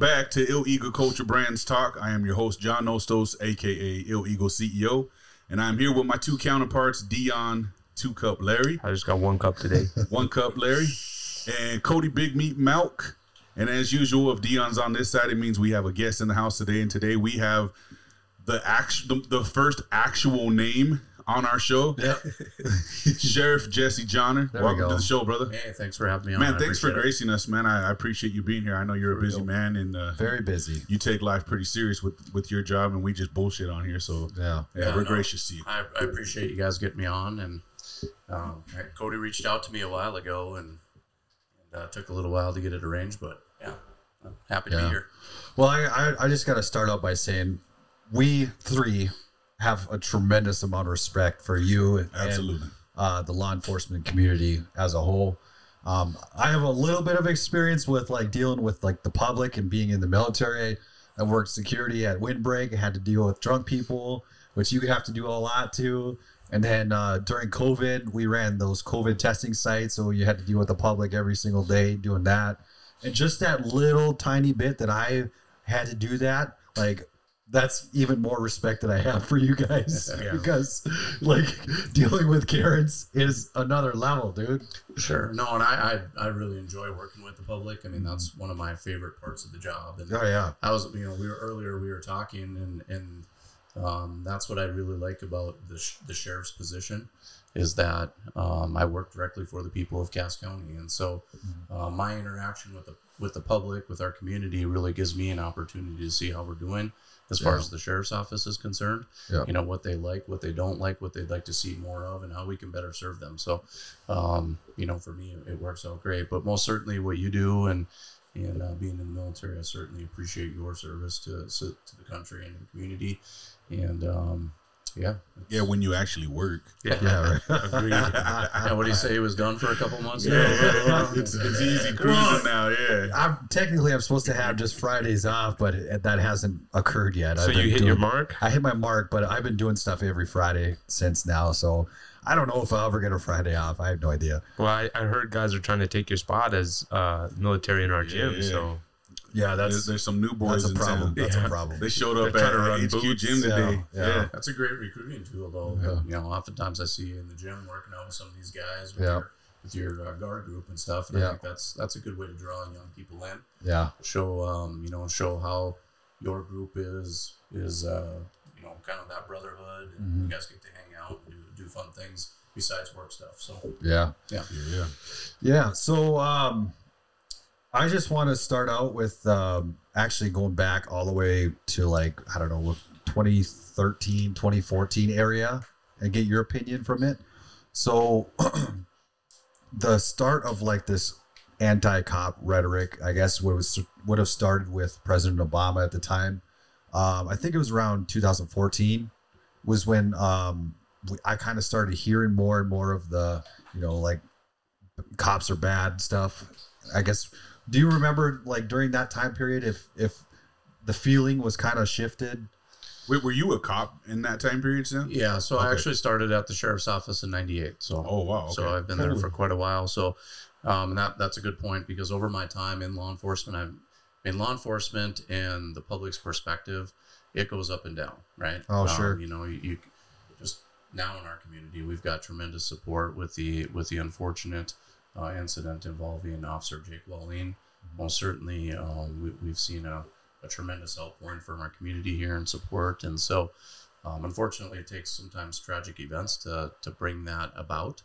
Back to ILL-EGO Culture Brands Talk. I am your host, John Nostos, aka ILL-EGO CEO, and I'm here with my two counterparts, Deion Two Cup Larry, I just got one cup today. One Cup Larry, and Cody Big Meat Mauch. And as usual, if Deion's on this side, it means we have a guest in the house today. And today we have the actual, the, the first actual name on our show, Yeah. Sheriff Jesse Jahner. There Welcome go. to the show, brother. Hey, thanks for having me on. Man, I thanks for appreciate it. gracing us, man. I, I appreciate you being here. I know you're a busy man, and uh, Very busy. you take life pretty serious with with your job, and we just bullshit on here. So Yeah. yeah, Yeah, we're no. gracious to you. I, I appreciate you guys getting me on, and um, Cody reached out to me a while ago, and, and uh, took a little while to get it arranged, but yeah, I'm happy to be here. Well, I, I, I just got to start out by saying we three have a tremendous amount of respect for you and Absolutely. uh, the law enforcement community as a whole. Um, I have a little bit of experience with like dealing with like the public and being in the military. I worked security at Windbreak. I had to deal with drunk people, which you have to do a lot too. And then uh, during COVID, we ran those COVID testing sites, so you had to deal with the public every single day doing that. And just that little tiny bit that I had to do that, like that's even more respect that I have for you guys Yeah. because like dealing with Karens is another level, dude. Sure. No, and I, I I really enjoy working with the public. I mean, that's one of my favorite parts of the job. And Oh yeah, I was, you know, we were earlier we were talking, and and um, that's what I really like about the sh- the sheriff's position is that um, I work directly for the people of Cass County, and so uh, my interaction with the with the public, with our community, really gives me an opportunity to see how we're doing as far Yeah. as the sheriff's office is concerned. Yeah. You know what they like, what they don't like, what they'd like to see more of, and how we can better serve them. So, um, you know, for me, it works out great. But most certainly, what you do and and uh, being in the military, I certainly appreciate your service to to to the country and the community. And um, yeah, Yeah, when you actually work. yeah, yeah, right. Agreed. yeah, what do you say? He was done for a couple months. Yeah, now? it's, it's easy cruising Well, now. Yeah. I'm technically I'm supposed to have just Fridays off, but it, that hasn't occurred yet. so I've you hit doing- your mark? I hit my mark, but I've been doing stuff every Friday since now, so I don't know if I'll ever get a Friday off. I have no idea. Well, I, I heard guys are trying to take your spot as uh, military in our gym. Yeah. So Yeah, that's there's some new boys that's a problem. That's Yeah. a problem. They showed up at run HQ boots. Gym today. Yeah, Yeah. yeah. That's a great recruiting tool, though. Yeah. You know, oftentimes I see you in the gym working out with some of these guys with Yeah. your with your uh, guard group and stuff. And Yeah. I think that's that's a good way to draw young people in. Yeah, Show um, you know, show how your group is is uh, you know, kind of that brotherhood, and Mhm. you guys get to hang out and do do fun things besides work stuff. So yeah, Yeah. Yeah. yeah. So um, I just want to start out with um, actually going back all the way to like I don't know 2013, 2014 area and get your opinion from it. So the start of like this anti-cop rhetoric, I guess, would would have started with President Obama at the time. Um, I think it was around 2014 was when um, I kind of started hearing more and more of the, you know, like cops are bad stuff. I guess. Do you remember like during that time period if if the feeling was kind of shifted? Wait, were you a cop in that time period, Sam? yeah, so I actually started at the sheriff's office in '98. So Oh wow. Okay. So I've been there for quite a while. So um, that that's a good point because over my time in law enforcement, I've in law enforcement and the public's perspective, it goes up and down, right? Oh, Um, sure. You know, you, you just now in our community, we've got tremendous support with the with the unfortunate uh, incident involving Officer Jake Wallin. Most certainly, uh, we, we've seen a, a tremendous outpouring from our community here in support, and so. Um, unfortunately, it takes sometimes tragic events to, to bring that about.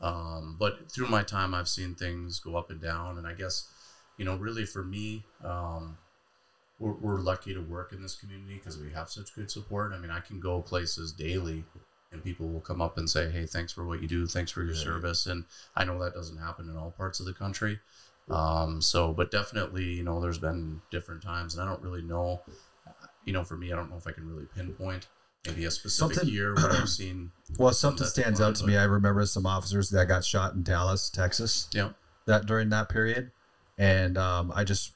Um, but through my time, I've seen things go up and down. And I guess, you know, really for me, um, we're, we're lucky to work in this community because we have such good support. I mean, I can go places daily and people will come up and say, Hey, thanks for what you do. Thanks for your Yeah. service. And I know that doesn't happen in all parts of the country. Um, so, but definitely, you know, there's been different times and I don't really know, you know, for me, I don't know if I can really pinpoint maybe a specific Something- year where I've seen, Well, something stands out to me. I remember some officers that got shot in Dallas, Texas. Yeah. That during that period, and um, I just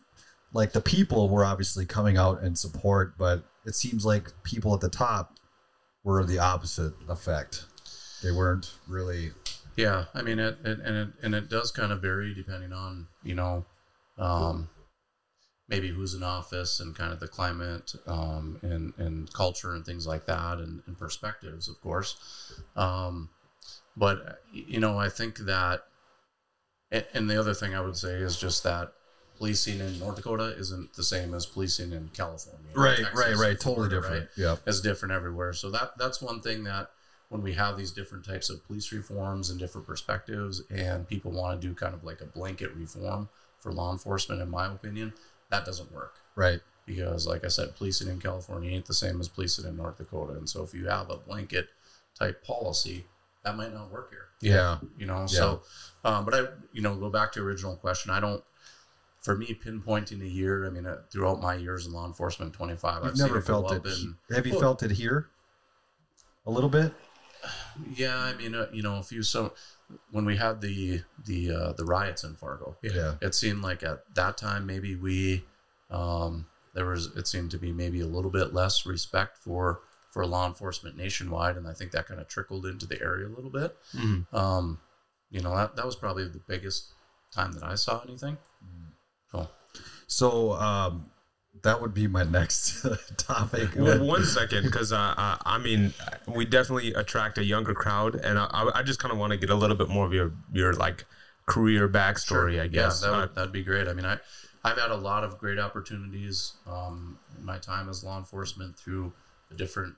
like the people were obviously coming out in support, but it seems like people at the top were the opposite effect. They weren't really. Yeah, I mean it, it and it and it does kind of vary depending on you know, um, maybe who's in office and kind of the climate um, and and culture and things like that and, and perspectives, of course. Um, but you know, I think that, and, and the other thing I would say is just that policing in North Dakota isn't the same as policing in California, Right, Texas, right, right. Totally Florida, different. right? Yeah. It's different everywhere. So that that's one thing that when we have these different types of police reforms and different perspectives, and people want to do kind of like a blanket reform for law enforcement, in my opinion, that doesn't work Right. because, like I said, policing in California ain't the same as policing in North Dakota, and so if you have a blanket type policy, that might not work here Yeah. you know yeah. so um, but i you know go back to original question i don't for me pinpointing a year i mean uh, throughout my years in law enforcement 25 You've i've never it felt it. and Have you Well- felt it here? A little bit. yeah i mean uh, you know if you so when we had the the uh, the riots in fargo Yeah. it seemed like at that time maybe we um, there was it seemed to be maybe a little bit less respect for for law enforcement nationwide and i think that kind of trickled into the area a little bit Mhm. um, you know that, that was probably the biggest time that i saw anything so So um, that would be my next topic. Well, one second, because uh, uh, I mean, we definitely attract a younger crowd, and I, I- I just kind of want to get a little bit more of your your like career backstory, I guess. Yeah, that Uh, would, that'd be great. I mean, I, I've had a lot of great opportunities um, in my time as law enforcement through the different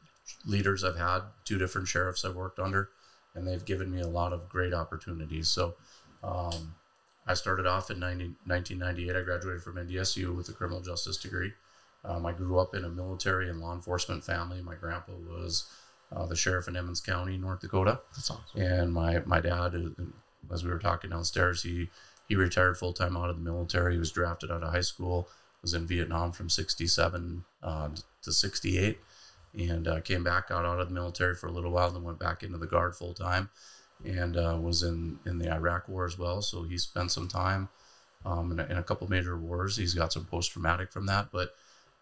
leaders I've had, two different sheriffs I've worked under, and they've given me a lot of great opportunities. So, um, I started off in 90, 1998. I graduated from NDSU with a criminal justice degree. Um, I grew up in a military and law enforcement family. My grandpa was uh, the sheriff in Emmons County, North Dakota that's awesome. and my my dad uh, as we were talking downstairs he he retired full time out of the military he was drafted out of high school was in vietnam from 67 uh, to 68 and uh, came back got out of the military for a little while then went back into the guard full time and uh, was in in the iraq war as well. So he spent some time um, in, a, in a couple major wars. He's got some post-traumatic from that but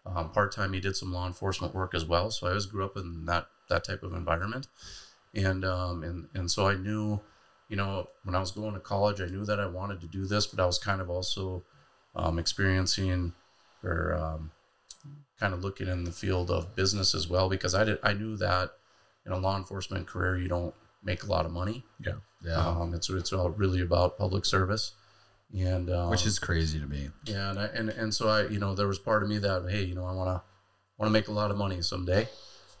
um, part-time he did some law enforcement work as well. So i always grew up in that that type of environment. And um and and so I knew, you know, when I was going to college, I knew that I wanted to do this, but I was kind of also um, experiencing or um, kind of looking in the field of business as well because I did I knew that in a law enforcement career you don't make a lot of money. Yeah. Um, it's it's all really about public service, and um, Which is crazy to me. yeah, and, I, and and so I, you know, there was part of me that, hey, you know, I want to want to make a lot of money someday.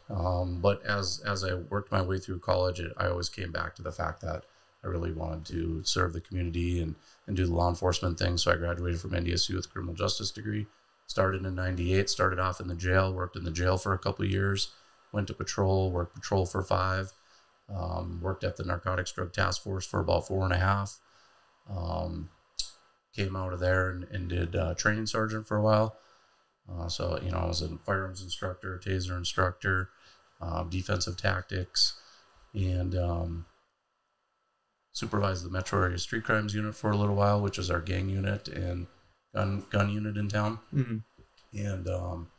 Um, but as as I worked my way through college, it, I always came back to the fact that I really wanted to serve the community and and do the law enforcement thing. So I graduated from NDSU with a criminal justice degree. Started in '98. Started off in the jail. Worked in the jail for a couple of years. Went to patrol. Worked patrol for five. Um, worked at the narcotics drug task force for about four and a half. Um, came out of there and, and did uh, training sergeant for a while. Uh, so you know, I was a firearms instructor, taser instructor, um, defensive tactics, and um, supervised the Metro Area Street Crimes Unit for a little while, which is our gang unit and gun gun unit in town. Mhm. And um,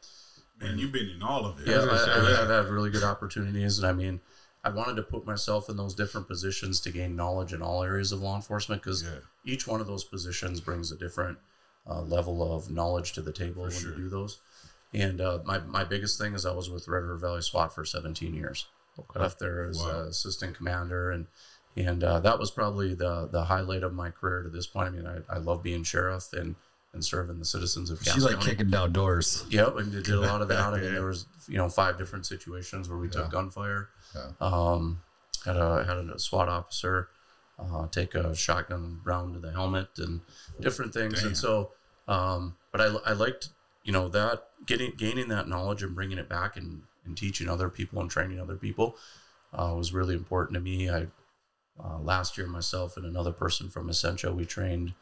Man, you've been in all of it. yeah, I, I, I've had really good opportunities, and I mean, I wanted to put myself in those different positions to gain knowledge in all areas of law enforcement because Yeah. each one of those positions brings a different uh, level of knowledge to the table when sure. you do those. And uh, my my biggest thing is I was with Red River Valley SWAT for 17 years. I left there as Wow. assistant commander, and and uh, that was probably the the highlight of my career to this point. I mean, I, I love being sheriff and and serving the citizens of She Cass like County. kicking down doors. Yep, and did a lot of that. I mean, there was you know five different situations where we took gunfire. Yeah. Um, had a had a SWAT officer uh, take a shotgun round to the helmet and different things. Damn. And so, um, but I I liked you know that getting gaining that knowledge and bringing it back and and teaching other people and training other people uh, was really important to me. I uh, last year myself and another person from Essentia we trained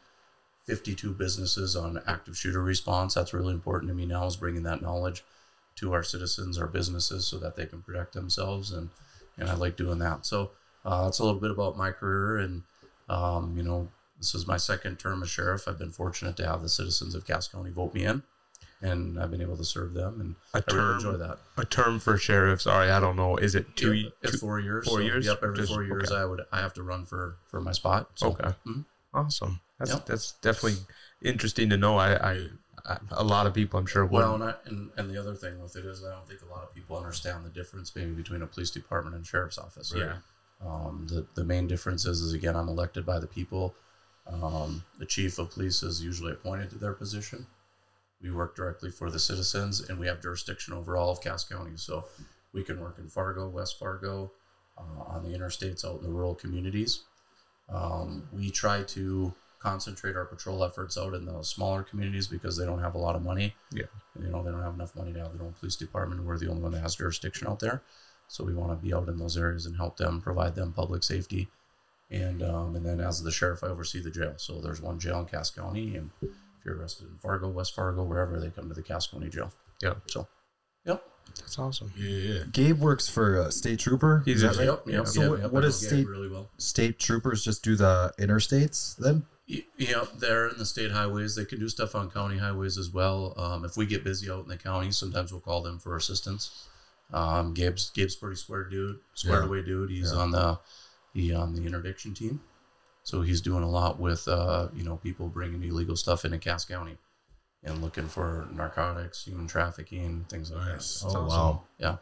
52 businesses on active shooter response. That's really important to me now is bringing that knowledge to our citizens, our businesses, so that they can protect themselves. And, and I like doing that. So uh, that's a little bit about my career. And, um, you know, this is my second term as sheriff. I've been fortunate to have the citizens of Cass County vote me in. And I've been able to serve them, and A I really enjoy that. a term for sheriff. Sorry, I don't know. Is it two? Yeah, it's two- four years. four so, years? Yep, every Just- four years okay. I would I have to run for for my spot. So, okay, Mhm. awesome. That's Yep. that's definitely interesting to know. I, I, a lot of people, I'm sure, would. Well, and, I, and and the other thing with it is, I don't think a lot of people understand the difference maybe between a police department and sheriff's office. yeah, Um, the the main difference is, is again, I'm elected by the people. Um, the chief of police is usually appointed to their position. We work directly for the citizens, and we have jurisdiction over all of Cass County. So we can work in Fargo, West Fargo, uh, on the interstates, out in the rural communities. Um, we try to concentrate our patrol efforts out in the smaller communities because they don't have a lot of money. Yeah. You know, they don't have enough money to have their own police department. We're the only one that has jurisdiction out there. So we want to be out in those areas and help them, provide them public safety. And um, and then as the sheriff, I oversee the jail. So there's one jail in Cass County, and if you're arrested in Fargo, West Fargo, wherever, they come to the Cass County jail. Yeah. So, yep. that's awesome. Yeah, yeah. Gabe works for a state trooper. He's Is a- that right? Yep. Yep. So yep, what- yep, what I is know Gabe state- really well? State troopers just do the interstates then? Y- Yep, they're in the state highways. They can do stuff on county highways as well. Um, if we get busy out in the county, sometimes we'll call them for assistance. Um, Gabe's Gabe's pretty square dude, squared Yeah. away dude. He's Yeah. on the he on the interdiction team, so he's doing a lot with uh, you know people bringing illegal stuff into Cass County and looking for narcotics, human trafficking, things like Nice. that. Oh awesome. wow. Yeah,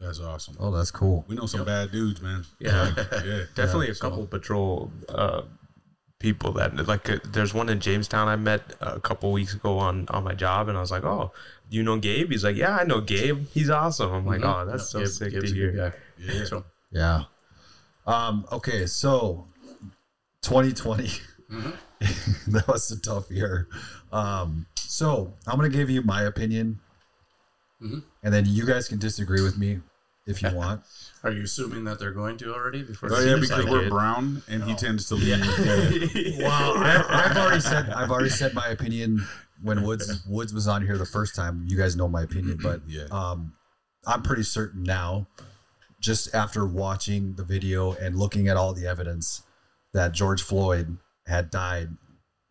That's awesome. Oh, that's cool. We know some Yep. bad dudes, man. Yeah. yeah. Definitely a so- couple patrol uh, people that like. Uh, there's one in Jamestown I met a couple weeks ago on on my job, and I was like, "Oh, you know Gabe?" He's like, "Yeah, I know Gabe. He's awesome." I'm like, Mhm. "Oh, that's so Gabe- sick Gabe's to hear." Yeah. So, Yeah. Um, okay, so 2020. Mhm. that was a tough year. Um, so I'm gonna give you my opinion, Mhm. and then you guys can disagree with me if you want. Are you assuming that they're going to already? Before Oh yeah, because like we're it. brown and he tends to leave. Well, I, I've already said I've already said my opinion when Woods Woods was on here the first time. You guys know my opinion, but Yeah. um, I'm pretty certain now, just after watching the video and looking at all the evidence, that George Floyd had died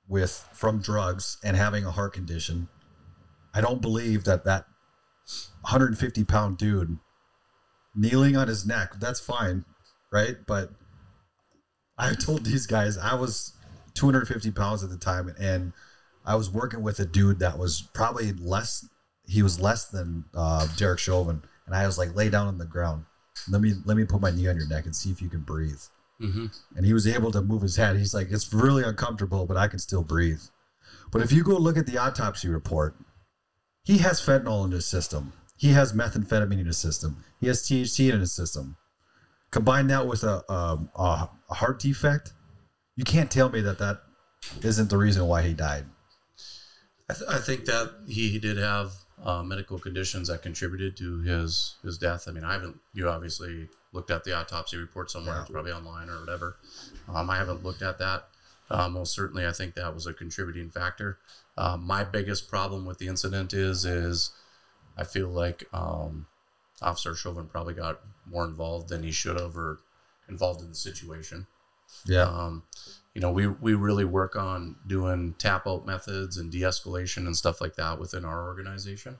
with from drugs and having a heart condition. I don't believe that that 150 pound dude kneeling on his neck. That's fine, right? But I told these guys I was 250 pounds at the time, and I was working with a dude that was probably less. He was less than uh, Derek Chauvin, and I was like, lay down on the ground. Let me let me put my knee on your neck and see if you can breathe. hmm And he was able to move his head. He's like, it's really uncomfortable, but I can still breathe. But if you go look at the autopsy report, he has fentanyl in his system. He has methamphetamine in his system. He has THC in his system. Combine that with a, um, a, a heart defect, you can't tell me that that isn't the reason why he died. I, th- I think that he, he did have uh, medical conditions that contributed to his his death. I mean, I haven't. You obviously looked at the autopsy report somewhere. Yeah. It's probably online or whatever. Um, I haven't looked at that. Uh, most certainly, I think that was a contributing factor. Uh, my biggest problem with the incident is is I feel like um, Officer Chauvin probably got more involved than he should have, or involved in the situation. Yeah. Um, you know, we, we really work on doing tap out methods and de escalation and stuff like that within our organization.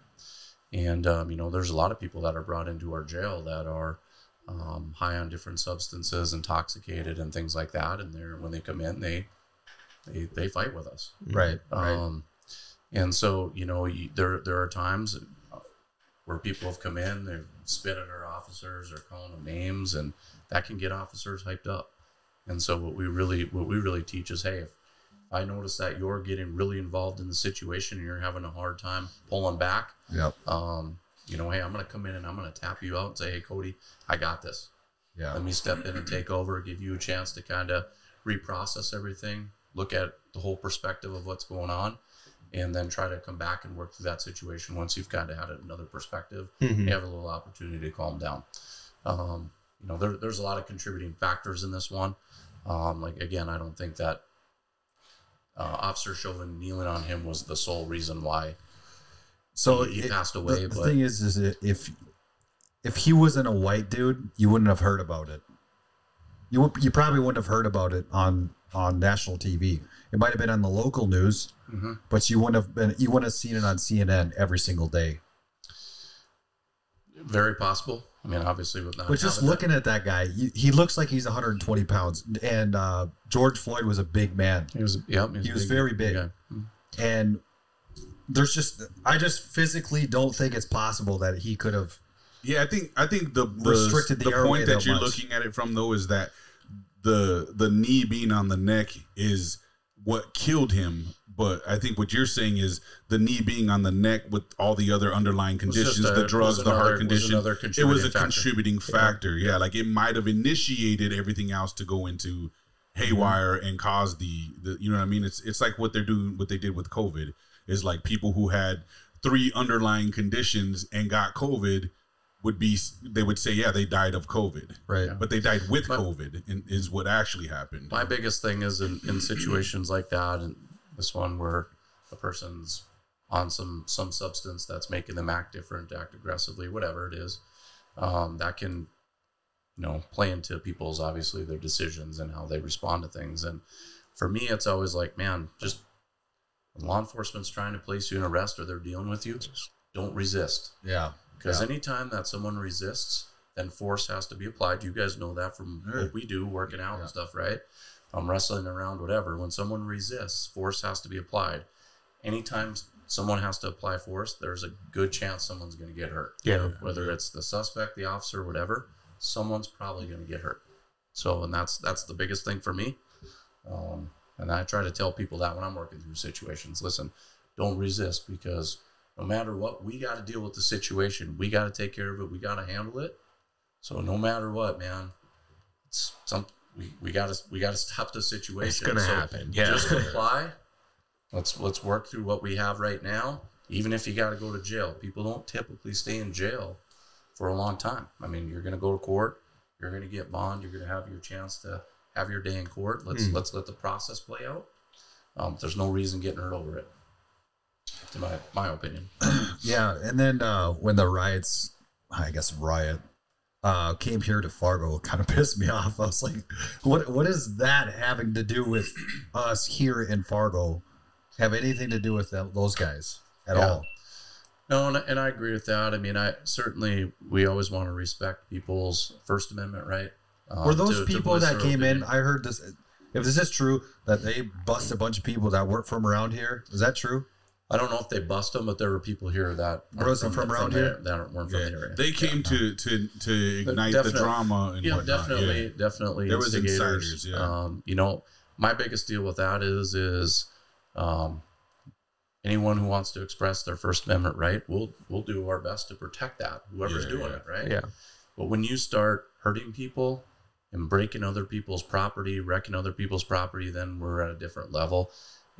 And, um, you know, there's a lot of people that are brought into our jail that are um, high on different substances, intoxicated, and things like that. And they're, when they come in, they, they, they fight with us. Right. Right. Um, and so, you know, you, there there are times where people have come in, they've spit at our officers or calling them names, and that can get officers hyped up. And so, what we really what we really teach is, hey, if I notice that you're getting really involved in the situation and you're having a hard time pulling back, yep. um, you know, hey, I'm going to come in and I'm going to tap you out and say, hey, Cody, I got this. Yeah. Let me step in and take over, give you a chance to kind of reprocess everything, look at the whole perspective of what's going on, and then try to come back and work through that situation once you've kind of had another perspective. Mhm. You have a little opportunity to calm down. Um, you know, there, there's a lot of contributing factors in this one. Um, like again, I don't think that uh, Officer Chauvin kneeling on him was the sole reason why So he, it- passed away. the but thing is, is if if he wasn't a white dude, you wouldn't have heard about it. You you probably wouldn't have heard about it on on national TV. It might have been on the local news, Mhm. but you wouldn't have been. You wouldn't have seen it on CNN every single day. very possible. I mean, obviously, with not But just having that- looking at that guy, you, he looks like he's 120 pounds, and uh, George Floyd was a big man. he was, yeah, He was very big. guy. And there's just I just physically don't think it's possible that he could have. Yeah, I think I think the the, Restricted the the airway point that that you're much. looking at it from though is that the the knee being on the neck is what killed him. But I think what you're saying is the knee being on the neck with all the other underlying conditions, a- the drugs, the another- heart condition. It was a factor. contributing factor. Yeah, like it might have initiated everything else to go into mm-hmm. haywire and cause the, the you know what I mean? It's it's like what they're doing what they did with COVID is like people who had three underlying conditions and got COVID would be they would say yeah they died of COVID Right. Yeah. but they died with But- COVID and is what actually happened. My biggest thing is in, in situations like that, and this one where a person's on some some substance that's making them act different, act aggressively, whatever it is, um, that can, you know, play into people's obviously their decisions and how they respond to things. And for me, it's always like, man, just law enforcement's trying to place you in arrest or they're dealing with you, don't resist. Yeah. Because Yeah. anytime that someone resists, then force has to be applied. You guys know that from what we do, working out Yeah. and stuff, right? I'm um, wrestling around, whatever. When someone resists, force has to be applied. Anytime someone has to apply force, there's a good chance someone's going to get hurt. Yeah. Whether it's the suspect, the officer, whatever, someone's probably going to get hurt. So, and that's that's the biggest thing for me. Um, and I try to tell people that when I'm working through situations. Listen, don't resist because no matter what, we got to deal with the situation. We got to take care of it. We got to handle it. So no matter what, man, it's some we, we got to we got to stop the situation. It's gonna So happen. Yeah. Just comply. Let's let's work through what we have right now. Even if you got to go to jail, people don't typically stay in jail for a long time. I mean, you're going to go to court. You're going to get bond. You're going to have your chance to have your day in court. Let's Hmm. let's let the process play out. Um, there's no reason getting hurt over it. To my my opinion. Yeah, and then uh, when the riots, I guess riot, uh, came here to Fargo, it kind of pissed me off. I was like, "What? What is that having to do with us here in Fargo? Have anything to do with them, those guys at Yeah. all?" No, and, and I agree with that. I mean, I certainly we always want to respect people's First Amendment right. um, Were those to- to people voice that came in? I heard this. If this is true, that they bust a bunch of people that work from around here. Is that true? I don't know if they bust them, but there were people here that aren't Wasn't from around there, here? that aren't- weren't Yeah, the area. they came to to to ignite the drama and yeah, whatnot. definitely, Yeah. definitely. There was instigators. insiders, yeah. Um, you know, my biggest deal with that is is um, anyone who wants to express their First Amendment right, we'll we'll do our best to protect that. Whoever's Yeah, doing yeah. it, right? Yeah. But when you start hurting people and breaking other people's property, wrecking other people's property, then we're at a different level.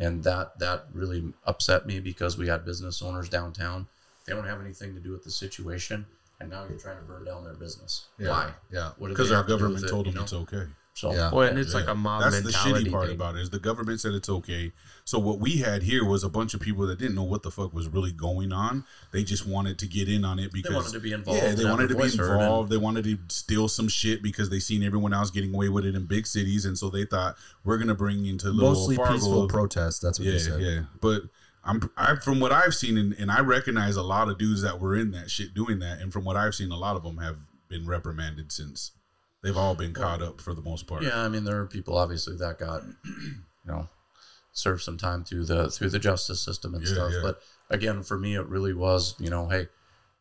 And that that really upset me because we had business owners downtown. They don't have anything to do with the situation, and now you're trying to burn down their business. Yeah. Why? Yeah. Because our have to do government it, told you them know? it's okay. So Yeah. Well, and it's Yeah. like a mob That's the shitty part thing. about it is the government said it's okay. So what we had here was a bunch of people that didn't know what the fuck was really going on. They just wanted to get in on it because they wanted to be involved. yeah, they wanted to be voice heard, and- involved. They wanted to steal some shit because they seen everyone else getting away with it in big cities, and so they thought we're gonna bring into little Mostly Fargo. peaceful protests. That's what yeah, they said. yeah. But I'm I from what I've seen, and, and I recognize a lot of dudes that were in that shit doing that, and from what I've seen, a lot of them have been reprimanded since. They've all been caught up for the most part. Yeah, I mean there are people obviously that got you know served some time through the through the justice system and Yeah, stuff. yeah. But again, for me, it really was you know, hey,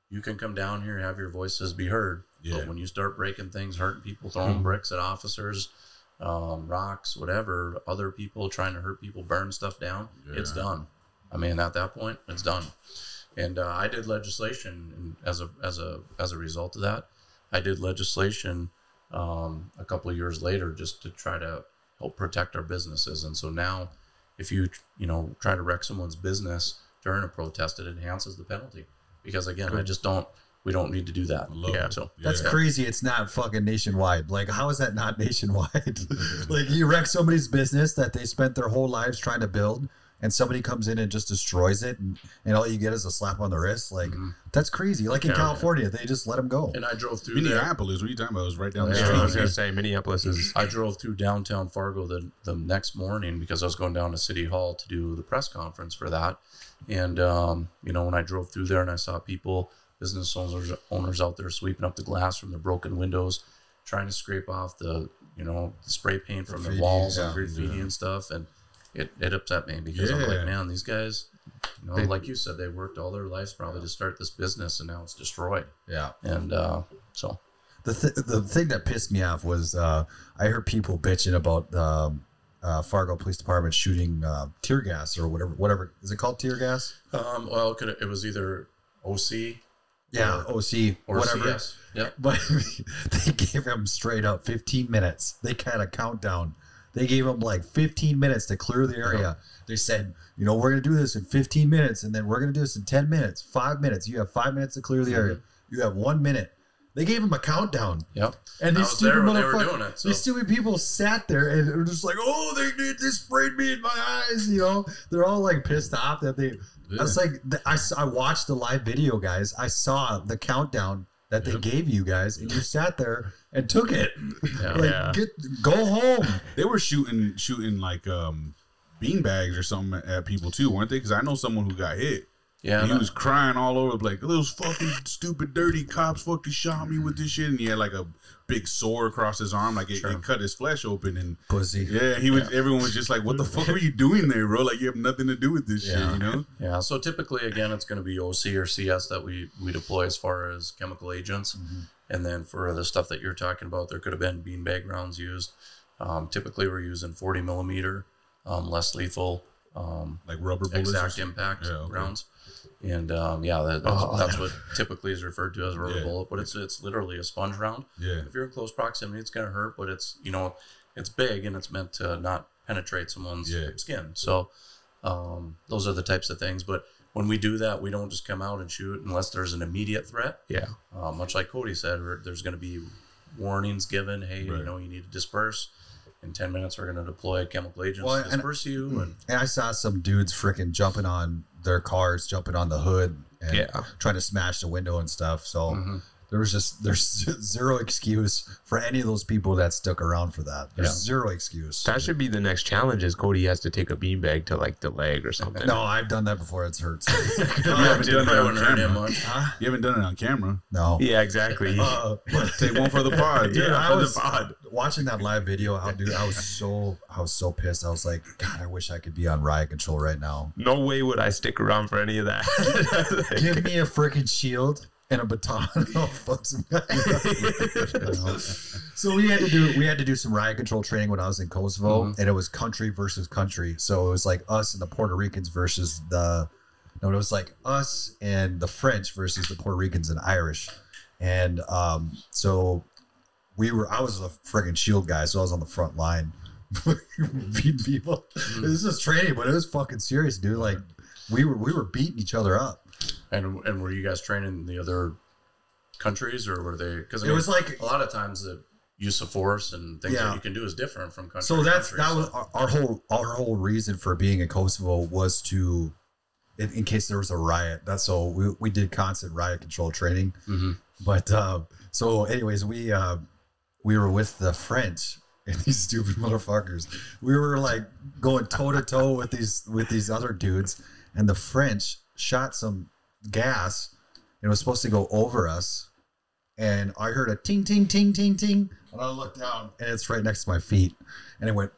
you can come down here, have your voices be heard. Yeah. But when you start breaking things, hurting people, throwing bricks at officers, um, rocks, whatever, other people trying to hurt people, burn stuff down, it's done. I mean, at that point, it's done. And uh, I did legislation and as a as a as a result of that. I did legislation um, a couple of years later just to try to help protect our businesses. And so now, if you you know try to wreck someone's business during a protest, it enhances the penalty. Because again, I just don't. We don't need to do that. I Yeah. So That's Yeah. crazy. It's not fucking nationwide. Like, how is that not nationwide? like, you wreck somebody's business that they spent their whole lives trying to build, and somebody comes in and just destroys it, and, and all you get is a slap on the wrist. Like, Mhm. that's crazy. Like in Yeah. California, they just let them go. And I drove through there. Minneapolis, what are you talking about? It was right down the Yeah, Yeah, I was gonna say Minneapolis is I drove through downtown Fargo the, the next morning because I was going down to City Hall to do the press conference for that. And, um, you know, when I drove through there and I saw people, business owners, owners out there sweeping up the glass from the broken windows, trying to scrape off the, you know, the spray paint from Graffiti, the walls yeah. and graffiti Yeah. and stuff. And it, it upset me because I'm like, man, these guys, You know, They- like you said, they worked all their lives probably to start this business, and now it's destroyed. Yeah. And uh, so, The th- the thing that pissed me off was uh, I heard people bitching about um, uh, Fargo Police Department shooting uh, tear gas or whatever. Whatever is it called? Tear gas? um, well, it, could, it was either OC Yeah, OC, or whatever. CS. Yep. But they gave him straight up 15 minutes. They kind of countdown. They gave him like 15 minutes to clear the area. Uh-huh. They said, you know, we're going to do this in 15 minutes and then we're going to do this in 10 minutes, five minutes. You have five minutes to clear the area. Mm-hmm. You have one minute. They gave him a countdown. Yep. And these stupid there when they were motherfuckers, so- these stupid people sat there and were just like, oh, they did, they sprayed me in my eyes. You know, they're all like pissed off that they, I was like, I, I watched the live video, guys. I saw the countdown that they gave you guys, and you sat there and took it. Yeah. Like, Yeah. get go home. They were shooting shooting like um bean bags or something at people too, weren't they? Because I know someone who got hit. Yeah. He was crying all over, like those fucking stupid, dirty cops fucking shot me with this shit, and he had like a big sore across his arm, like it, Sure. it cut his flesh open, and Pussy. yeah, he was. Everyone was just like, "What the fuck are you doing there, bro? Like you have nothing to do with this Yeah. shit, you know?" Yeah, so typically again it's going to be OC or CS that we we deploy as far as chemical agents, and then for the stuff that you're talking about, there could have been beanbag rounds used. Um, typically, we're using 40 millimeter, um, less lethal, um, Like rubber bullets. exact impact Yeah, okay. rounds, and um, yeah, that, that's, Oh. that's what typically is referred to as a rubber Yeah. bullet, but it's it's literally a sponge round. Yeah, If you're in close proximity, it's going to hurt, but it's you know it's big and it's meant to not penetrate someone's Yeah. skin. So um, those are the types of things. But when we do that, we don't just come out and shoot unless there's an immediate threat. Yeah. Uh, much like Cody said, there's going to be warnings given. Hey, Right. you know, you need to disperse. In ten minutes, we're going to deploy chemical agents Well, to and- disperse you. And And I saw some dudes freaking jumping on their cars, jumping on the hood, and Yeah. trying to smash the window and stuff. So Mhm. There was just there's zero excuse for any of those people that stuck around for that. There's Yeah. zero excuse. That should be the next challenge. Is Cody has to take a beanbag to like the leg or something. No, I've done that before. It's hurts. you haven't done it on wouldn't hurt him camera. Huh? You haven't done it on camera. No. Yeah, exactly. Uh, but Take one for the pod. Dude, Yeah, I for the was pod. watching that live video. I, dude, I was so I was so pissed. I was like, God, I wish I could be on riot control right now. No way would I stick around for any of that. Give me a freaking shield and a baton. I'll fuck some guys. so we had to do we had to do some riot control training when I was in Kosovo, Mhm. and it was country versus country. So it was like us and the Puerto Ricans versus the no, it was like us and the French versus the Puerto Ricans and Irish. And um, so we were I was a freaking shield guy, so I was on the front line beating people. Mm-hmm. This is training, but it was fucking serious, dude. Like we were we were beating each other up. And and were you guys training the other countries, or were they? Because It was like a lot of times the use of force and things Yeah. that you can do is different from country. so that's country, that so- was our, our whole our whole reason for being in Kosovo was to in, in case there was a riot. That's so we, we did constant riot control training. Mhm. But uh, so anyways, we uh, we were with the French and these stupid motherfuckers. We were like going toe to toe with these with these other dudes, and the French shot some gas. It was supposed to go over us, and I heard a ting ting ting ting ting, and I looked down, and it's right next to my feet, and it went.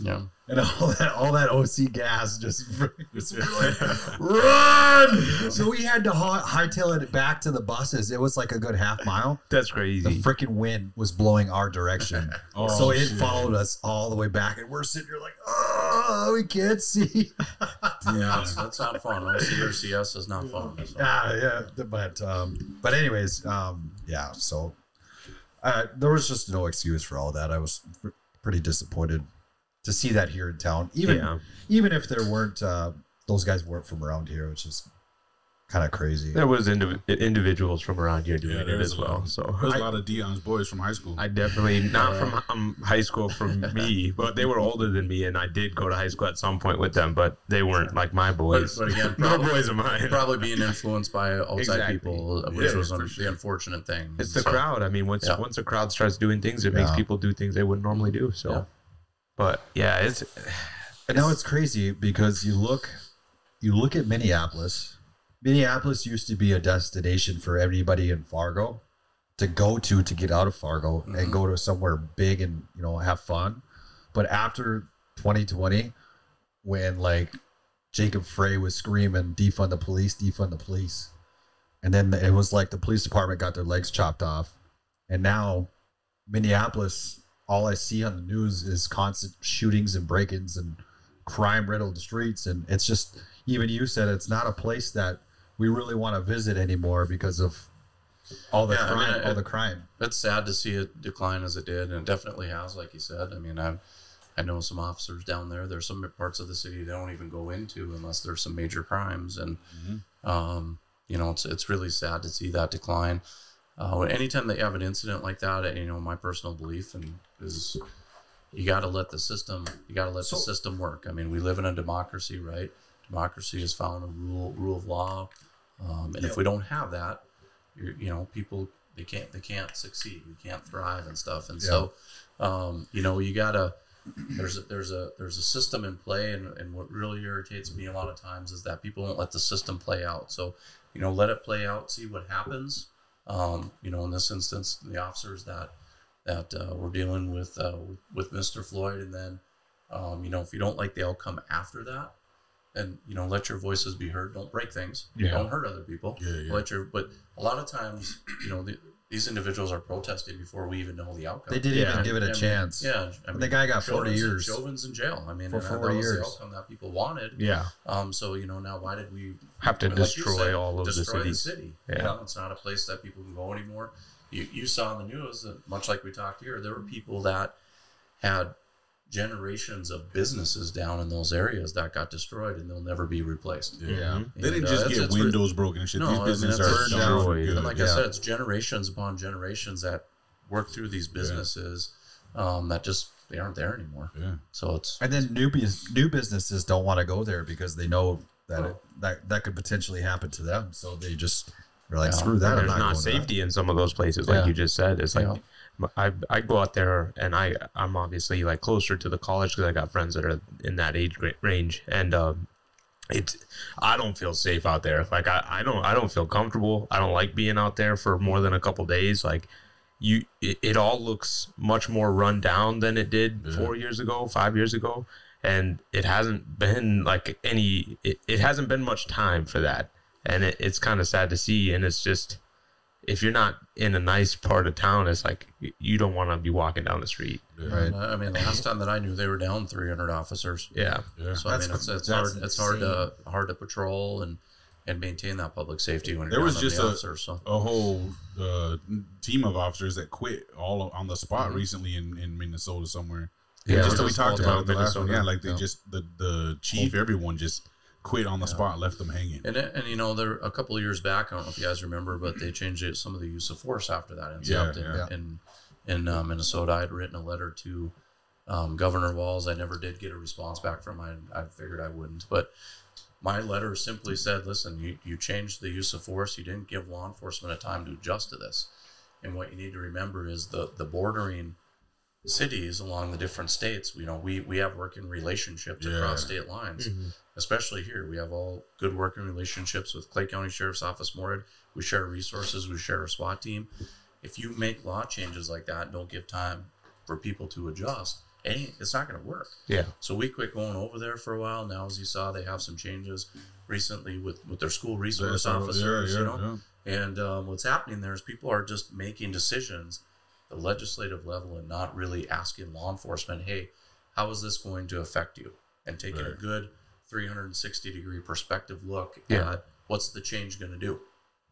Yeah. And all that, all that OC gas just, just like, run. So we had to hi- hightail it back to the buses. It was like a good half mile. That's crazy. The crazy. freaking wind was blowing our direction, Oh, so it shit. followed us all the way back, and we're sitting here like, oh, we can't see. Yeah, that's, that's not fun. OC or CS is not fun. so. yeah, yeah. But um, but anyways, um, yeah. So uh, there was just no excuse for all that. I was pr- pretty disappointed to see that here in town, even Yeah. even if there weren't uh, those guys weren't from around here, which is kind of crazy. There was indiv- individuals from around here doing Yeah, it as a lot. well. So There's I, a lot of Deion's boys from high school. I definitely not from um, high school from me, but they were older than me, and I did go to high school at some point with them, but they weren't like my boys. but again, no boys of mine. probably being influenced by outside Exactly. people, which Yeah, was un- sure. the unfortunate thing. It's the crowd. I mean, once Yeah. once a crowd starts doing things, it makes people do things they wouldn't normally do. So, Yeah. But yeah, it's And now it's crazy because you look you look at Minneapolis. Minneapolis used to be a destination for everybody in Fargo to go to to get out of Fargo and Mhm. go to somewhere big and you know have fun. But after 2020, when like Jacob Frey was screaming, "Defund the police! Defund the police!" And then it was like the police department got their legs chopped off, and now Minneapolis. All I see on the news is constant shootings and break-ins and crime-riddled streets, and it's just even you said it's not a place that we really want to visit anymore because of all the Yeah, I mean, crime. I- all the crime. it's sad to see it decline as it did, and it definitely has, like you said. I mean, I I know some officers down there. There's some parts of the city they don't even go into unless there's some major crimes, and um, you know, it's it's really sad to see that decline. Uh, anytime that you have an incident like that, you know, my personal belief and is you got to let the system you got to let So- the system work. I mean, we live in a democracy, right? Democracy is found in rule rule of law, um, and if we don't have that, you're, you know, people they can't they can't succeed, we can't thrive and stuff. And so, um, you know, you gotta there's a, there's a there's a system in play, and, and what really irritates me a lot of times is that people won't let the system play out. So, you know, let it play out, see what happens. Um, you know, in this instance, the officers that that uh, we're dealing with uh, with Mr. Floyd, and then um, you know, if you don't like the outcome after that, and you know, let your voices be heard. Don't break things. Yeah. Don't hurt other people. Yeah, yeah. Let your but a lot of times, you know, the, these individuals are protesting before we even know the outcome. They didn't Yeah. even give it I a mean, chance. Yeah, I the guy got 40 years. Chauvin's in jail. I mean, For and that 40 was years. the outcome that people wanted. Yeah. Um. So you know, now why did we Have to I mean, like destroy said, all of the destroy cities. city? Yeah. You know, it's not a place that people can go anymore. You you saw in the news that much like we talked here, there were people that had generations of businesses down in those areas that got destroyed and they'll never be replaced. Yeah. Yeah. They didn't And, uh, just it's- get it's re- windows broken and shit. No, These mean, businesses it's are burned down. for And good. And like I said, it's generations upon generations that work through these businesses um, that just they aren't there anymore. yeah. So it's And then new bus- new businesses don't want to go there because they know that it, that that could potentially happen to them. So they just they're like, Yeah. screw that. I'm There's not, not going there." safety in some of those places, like Yeah. you just said. It's like Yeah. I I go out there and I I'm obviously like closer to the college because I got friends that are in that age range, and um, it's I don't feel safe out there. Like I, I don't I don't feel comfortable. I don't like being out there for more than a couple days. Like you, it, it all looks much more run down than it did Yeah. four years ago, five years ago, and it hasn't been like any. It, it hasn't been much time for that, and it, it's kind of sad to see. And it's just if you're not in a nice part of town, it's like you don't want to be walking down the street. Yeah. Right. I mean, last time that I knew, they were down 300 officers. Yeah, Yeah. So I mean, it's, it's that's hard. It's hard to hard to patrol and and maintain that public safety when There you're was just the a- officers. So a whole uh, team of officers that quit all on the spot Mhm. recently in, in Minnesota somewhere. Yeah, Yeah, just that we talked about it the last one. Yeah, like they Yeah. just the the chief, everyone just quit on the spot, left them hanging. and and you know, there a couple of years back, I don't know if you guys remember, but they changed it, some of the use of force after that Yeah, incident yeah. in in, in uh, Minnesota. I had written a letter to um, Governor Walz. I never did get a response back from him. I, I figured I wouldn't, but my letter simply said, "Listen, you you changed the use of force. You didn't give law enforcement a time to adjust to this." And what you need to remember is the the bordering cities along the different states. You know, we we have working relationships Yeah. across state lines, especially here. We have all good working relationships with Clay County Sheriff's Office, Moorhead. We share resources. We share a SWAT team. If you make law changes like that, don't give time for people to adjust. it It's not going to work. yeah, So we quit going over there for a while. Now, as you saw, they have some changes recently with, with their school resource Yeah, officers. yeah, you know, yeah. and um, what's happening there is people are just making decisions at the legislative level and not really asking law enforcement, hey, how is this going to affect you? And taking a good 360 degree perspective look Yeah. at what's the change going to do?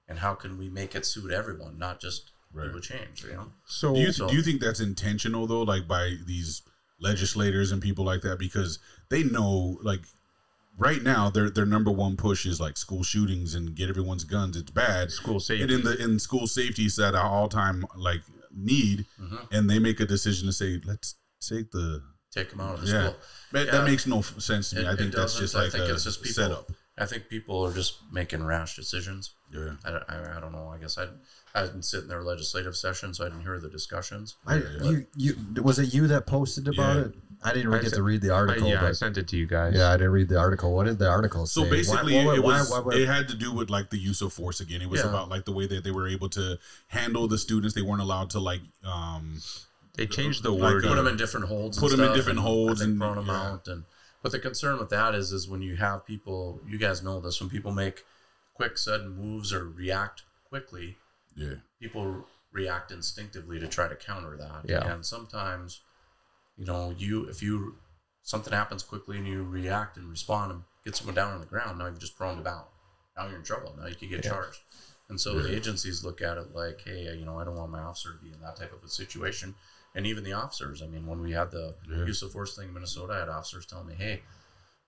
And how can we make it suit everyone, not just Right. do a change, you know? so Do you So- do you think that's intentional though, like by these legislators and people like that, because they know like right now their their number one push is like school shootings and get everyone's guns. It's bad. school safety. And safety. in the in school safety is at an all time like need, Mhm. and they make a decision to say let's take the Take them out of the Yeah. school. that, Yeah. that makes no sense to me. It- I think that's doesn't. just I like think a it's just people- setup. I think people are just making rash decisions. Yeah. I, don't- I, I don't know. I guess I, I didn't sit in their legislative session, so I didn't hear the discussions. I, you, you, was it you that posted about Yeah. it? I didn't really I get said- to read the I, article. yeah, I sent it to you guys. yeah, I didn't read the article. What did the article say? So basically, Why- why- it why- was why- why- it had to do with like the use of force again. It was Yeah. about like the way that they were able to handle the students. They weren't allowed to like um they changed the Like, word. Put them in different holds. put them in different and holds and- thrown them yeah. out. And But the concern with that is, is when you have people, you guys know this, when people make quick, sudden moves or react quickly, Yeah. people react instinctively to try to counter that. Yeah. And sometimes, you know, you if you something happens quickly and you react and respond and get someone down on the ground, now you've just thrown them out. Now you're in trouble. Now you could get Yeah. charged. And so the agencies look at it like, hey, you know, I don't want my officer to be in that type of a situation. And even the officers, I mean, when we had the Yeah. use of force thing in Minnesota, I had officers telling me, hey,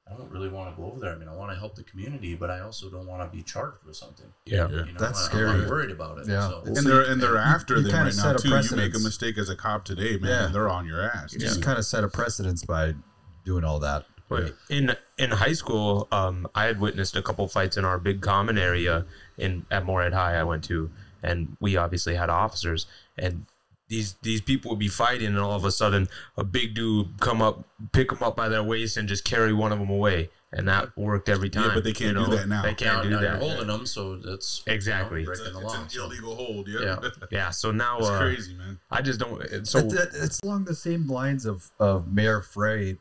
I don't really want to go over there. I mean, I want to help the community, but I also don't want to be charged with something. Yeah. Yeah. You know, That's I- I'm scary. not worried about it. Yeah. So, And they're and they're after you them kinda right now set a too. You make a mistake as a cop today, man, Yeah. and they're on your ass. You just too. kind of set a precedence by doing all that. But in in high school, um, I had witnessed a couple fights in our big common area in at Moorhead High. I went to, and we obviously had officers, and these these people would be fighting, and all of a sudden, a big dude come up, pick them up by their waist, and just carry one of them away, and that worked every time. Yeah, time. but they can't you do that now. They can't now, do now that. You're holding them, so that's Exactly. you know, it's, breaking a- the it's law. an so- illegal hold. Yeah, Yeah. Yeah. So now, it's uh, crazy, man. I just don't. So It- it- it's along the same lines of, of Mayor Frey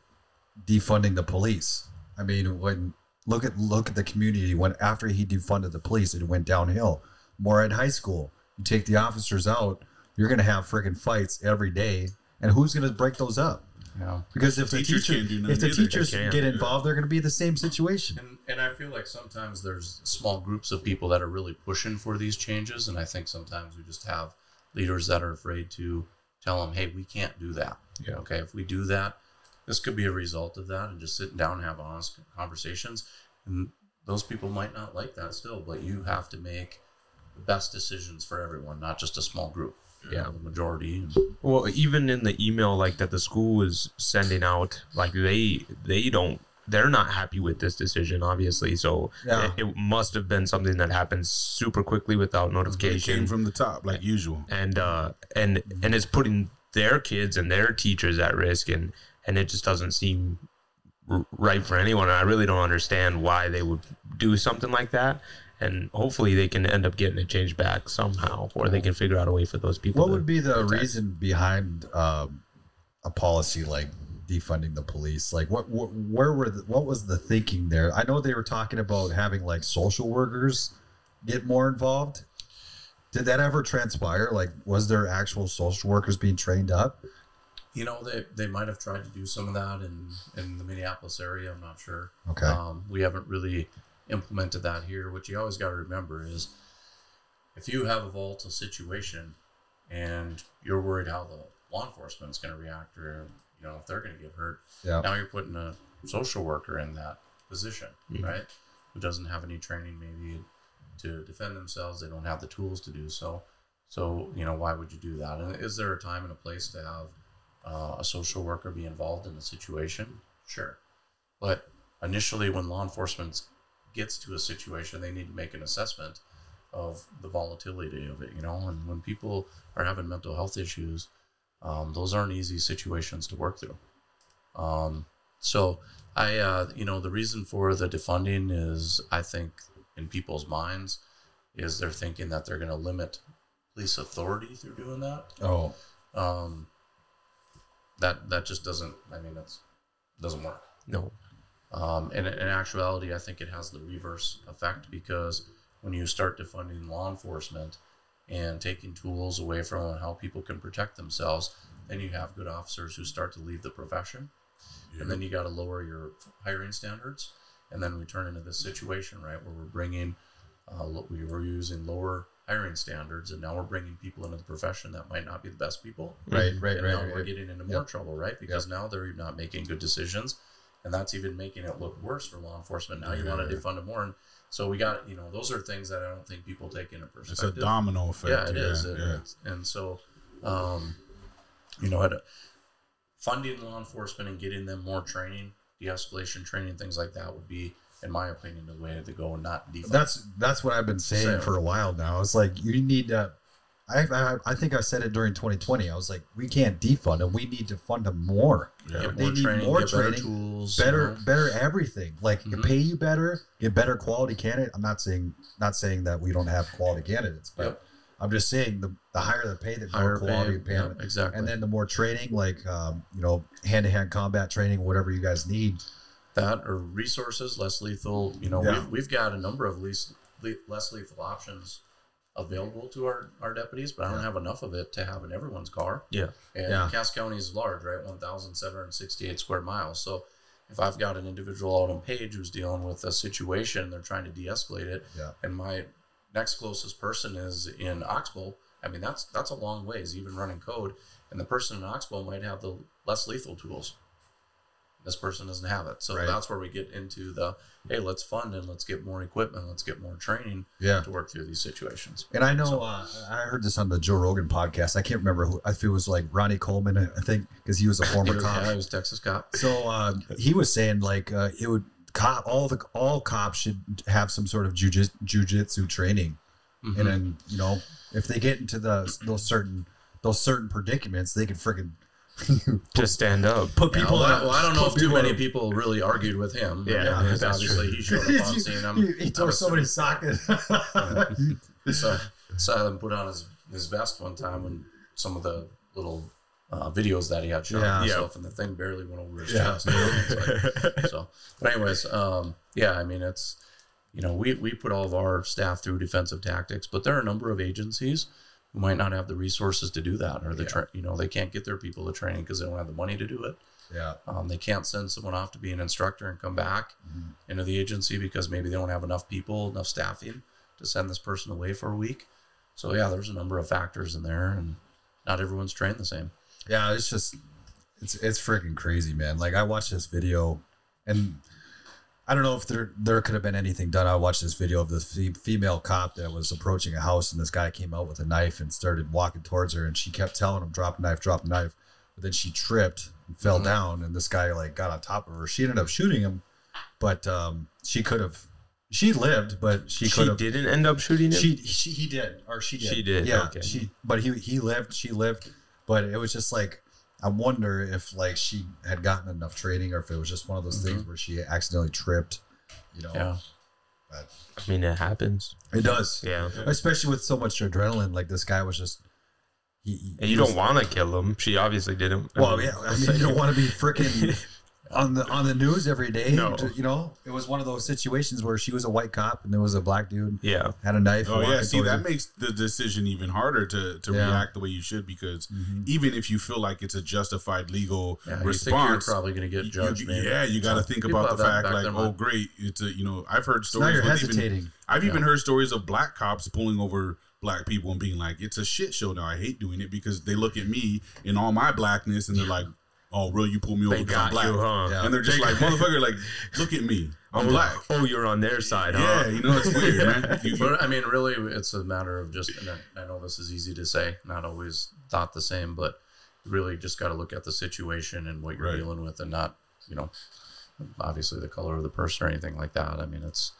defunding the police. I mean, when look at look at the community when after he defunded the police, it went downhill. Moorhead high school, you take the officers out, you're gonna have freaking fights every day, and who's gonna break those up? Yeah. Because if the Teachers teacher, can't if the either. teachers get involved, they're gonna be the same situation. And, and I feel like sometimes there's small groups of people that are really pushing for these changes, and I think sometimes we just have leaders that are afraid to tell them, "Hey, we can't do that." Yeah. Okay, if we do that, this could be a result of that, and just sitting down and have honest conversations. And those people might not like that still, but you have to make the best decisions for everyone, not just a small group. You Yeah. know, the majority. Well, even in the email like that the school was sending out, like they they don't they're not happy with this decision, obviously. So Yeah. it, it must have been something that happened super quickly without It notification, came from the top, like usual. and uh, and and it's putting their kids and their teachers at risk, and and it just doesn't seem r- right for anyone. And I really don't understand why they would do something like that. And hopefully they can end up getting it changed back somehow, or they can figure out a way for those people. What to would be the protect. reason behind um, a policy like defunding the police? Like, what, what where were the, what was the thinking there? I know they were talking about having like social workers get more involved. Did that ever transpire? Like, was there actual social workers being trained up? You know, they, they might have tried to do some of that in, in the Minneapolis area. I'm not sure. Okay, Um, we haven't really implemented that here. What you always got to remember is if you have a volatile situation and you're worried how the law enforcement is going to react or you know if they're going to get hurt, yeah, now you're putting a social worker in that position, Mhm. right? Who doesn't have any training maybe to defend themselves. They don't have the tools to do so. So you know why would you do that? And is there a time and a place to have uh, a social worker be involved in the situation? Sure, but initially when law enforcement gets to a situation, they need to make an assessment of the volatility of it. You know, and when people are having mental health issues, um, those aren't easy situations to work through. Um, so I, uh, you know, the reason for the defunding is I think in people's minds is they're thinking that they're going to limit police authority through doing that. oh, Um, that that just doesn't. I mean, that's doesn't work. no? Um, and in actuality, I think it has the reverse effect because when you start defunding law enforcement and taking tools away from how people can protect themselves, then you have good officers who start to leave the profession. And then you got to lower your hiring standards. And then we turn into this situation, right, where we're bringing, uh, we were using lower hiring standards, and now we're bringing people into the profession that might not be the best people right, right, and right. now right, we're getting into more trouble, right? Because now they're not making good decisions, and that's even making it look worse for law enforcement. Now you want to defund them more, and so we got you know those are things that I don't think people take into perspective. It's a domino effect. yeah, it is, yeah, It- yeah. and so um, you know, a, funding law enforcement and getting them more training, de-escalation training, things like that would be, in my opinion, the way to go, and not defund. That's that's what I've been saying So- for a while now. It's like you need to. I, I I think I said it during 2020. I was like, we can't defund them. We need to fund them more. Yeah. they more need training, more get better training, tools, better better everything like Mhm. pay you better get better quality candidate i'm not saying not saying that we don't have quality candidates but Yep. i'm just saying the, the higher the pay the higher more quality pay, yeah, exactly. and then the more training like um, you know hand-to-hand combat training whatever you guys need that or resources less lethal. You know, we've, we've got a number of least, le- less lethal options available to our, our deputies, but I don't have enough of it to have in everyone's car. Yeah. And Yeah. Cass County is large, right? 1,768 square miles. So if I've got an individual out on Page who's dealing with a situation, they're trying to de-escalate it, Yeah. and my next closest person is in Oxbow. I mean, that's that's a long ways, even running code. And the person in Oxbow might have the less lethal tools. This person doesn't have it, so Right. that's where we get into the hey, let's fund and let's get more equipment, let's get more training Yeah. to work through these situations. And I know uh, I heard this on the Joe Rogan podcast. I can't remember who. I feel it was like Ronnie Coleman. I think because he was a He former was, cop. yeah, he was Texas cop. So uh, he was saying like uh, it would cop all the all cops should have some sort of juji- jujitsu training, Mhm. and then you know if they get into the those certain those certain predicaments, they can freaking Just stand up. put Yeah, people. well, I, in- well, I don't know put if too people many people really argued with him. Yeah, because that's obviously he showed up on scene. I'm, he, tore somebody's assuming- socket. So saw him put on his, his vest one time when some of the little uh, videos that he had shot Yeah. of himself, and the thing barely went over his Yeah. chest. It's like- so, but anyways, um, yeah, I mean, it's you know, we we put all of our staff through defensive tactics, but there are a number of agencies who might not have the resources to do that, or the tra- you know they can't get their people to training because they don't have the money to do it. yeah, Um, they can't send someone off to be an instructor and come back Mhm. into the agency because maybe they don't have enough people, enough staffing to send this person away for a week. So yeah, there's a number of factors in there, and not everyone's trained the same. yeah. It's just it's it's freaking crazy, man. Like I watched this video, and I don't know if there there could have been anything done. I watched this video of the female cop that was approaching a house, and this guy came out with a knife and started walking towards her, and she kept telling him, "Drop knife, drop knife." But then she tripped and fell Mhm. down, and this guy like got on top of her. She ended up shooting him, but um, she could have. She lived, but she could She didn't end up shooting him. She she he did or she did. She did, Yeah. okay. She but he he lived. She lived, but it was just like I wonder if like she had gotten enough training or if it was just one of those things mm-hmm. where she accidentally tripped. You know. Yeah, But I mean, it happens. it does. Yeah. Especially with so much adrenaline, like this guy was just. He, he- And you don't want to kill him. She obviously didn't. I Well, mean, yeah. I mean, you don't want to be freaking on the on the news every day. No. You know, it was one of those situations where she was a white cop and there was a black dude Yeah. had a knife. Oh yeah, see that her. makes the decision even harder to to Yeah. react the way you should because Mhm. even if you feel like it's a justified legal yeah. You think you're probably going to get you- judged? you- yeah, you got to think people about the fact like, oh mind. great, it's a you know I've heard So now stories. you're with even- hesitating. I've even heard stories of black cops pulling over black people and being like, "It's a shit show now. I hate doing it because they look at me in all my blackness and they're like, oh, bro, you pulled me over because I'm black.' you, huh? Yeah. And they're just They- like, motherfucker, like, look at me, I'm oh, black. Oh, you're on their side, huh? Yeah, you know it's weird, man. You- you- But I mean, really, it's a matter of just. And I I know this is easy to say, not always thought the same, but really just got to look at the situation and what you're Right. dealing with, and not, you know, obviously the color of the person or anything like that. I mean, it's.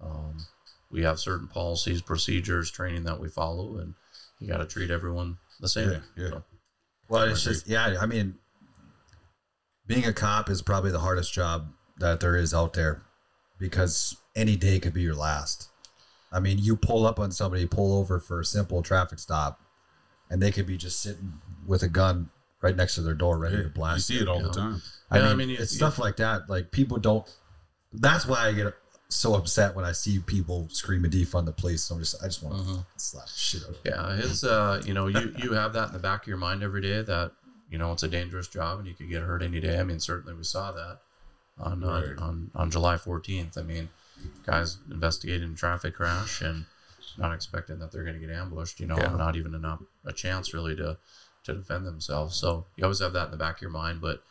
Um, we have certain policies, procedures, training that we follow, and you got to treat everyone the same. Yeah, yeah. So, Well, it's just yeah. I mean, being a cop is probably the hardest job that there is out there because any day could be your last. I mean, you pull up on somebody, pull over for a simple traffic stop, and they could be just sitting with a gun right next to their door, ready to blast. you see it all the time. I Yeah, I mean, mean, you- it's you- stuff like that. Like people don't. That's why I get so upset when I see people screaming defund the police. I'm just, I just want to Mhm. slap shit out of them. Yeah, it's uh, you know, you you have that in the back of your mind every day that you know it's a dangerous job and you could get hurt any day. I mean, certainly we saw that on uh, Right. on on July 14th. I mean, guys investigating a traffic crash and not expecting that they're going to get ambushed. You know, Yeah. not even enough a chance really to to defend themselves. So you always have that in the back of your mind, but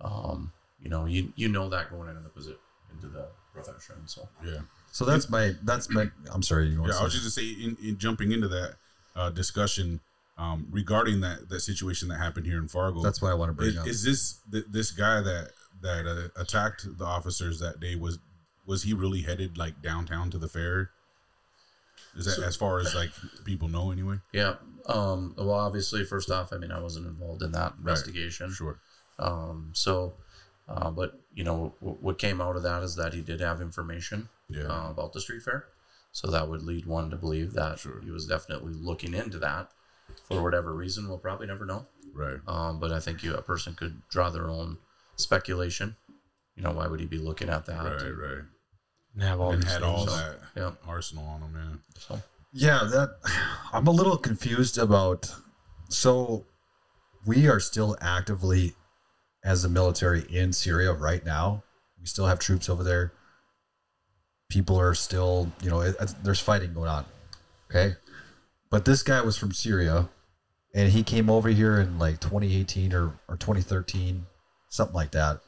um, you know, you you know that going into the position into the profession. So Yeah. So that's my, that's my. I'm sorry. You Yeah, I was just to say, in, in jumping into that uh, discussion um, regarding that that situation that happened here in Fargo. That's why I want to bring is, up. is this th- this guy that that uh, attacked the officers that day was was he really headed like downtown to the fair? Is that So- as far as like people know anyway? yeah, um, well, obviously, first off, I mean, I wasn't involved in that investigation. Sure. Um, so, uh, but you know, w- what came out of that is that he did have information Yeah. uh, about the street fair. So that would lead one to believe that Sure. he was definitely looking into that for whatever reason. We'll probably never know. right. Um, but I think you, a person could draw their own speculation, you know, why would he be looking at that? Right, right. And have all And had things. all so, that yeah. arsenal on him, man. So Yeah, that I'm a little confused about. So, we are still actively, as a military, in Syria right now. We still have troops over there. People are still, you know, it, it's- there's fighting going on. Okay, but this guy was from Syria, and he came over here in like 2018 or or 2013, something like that.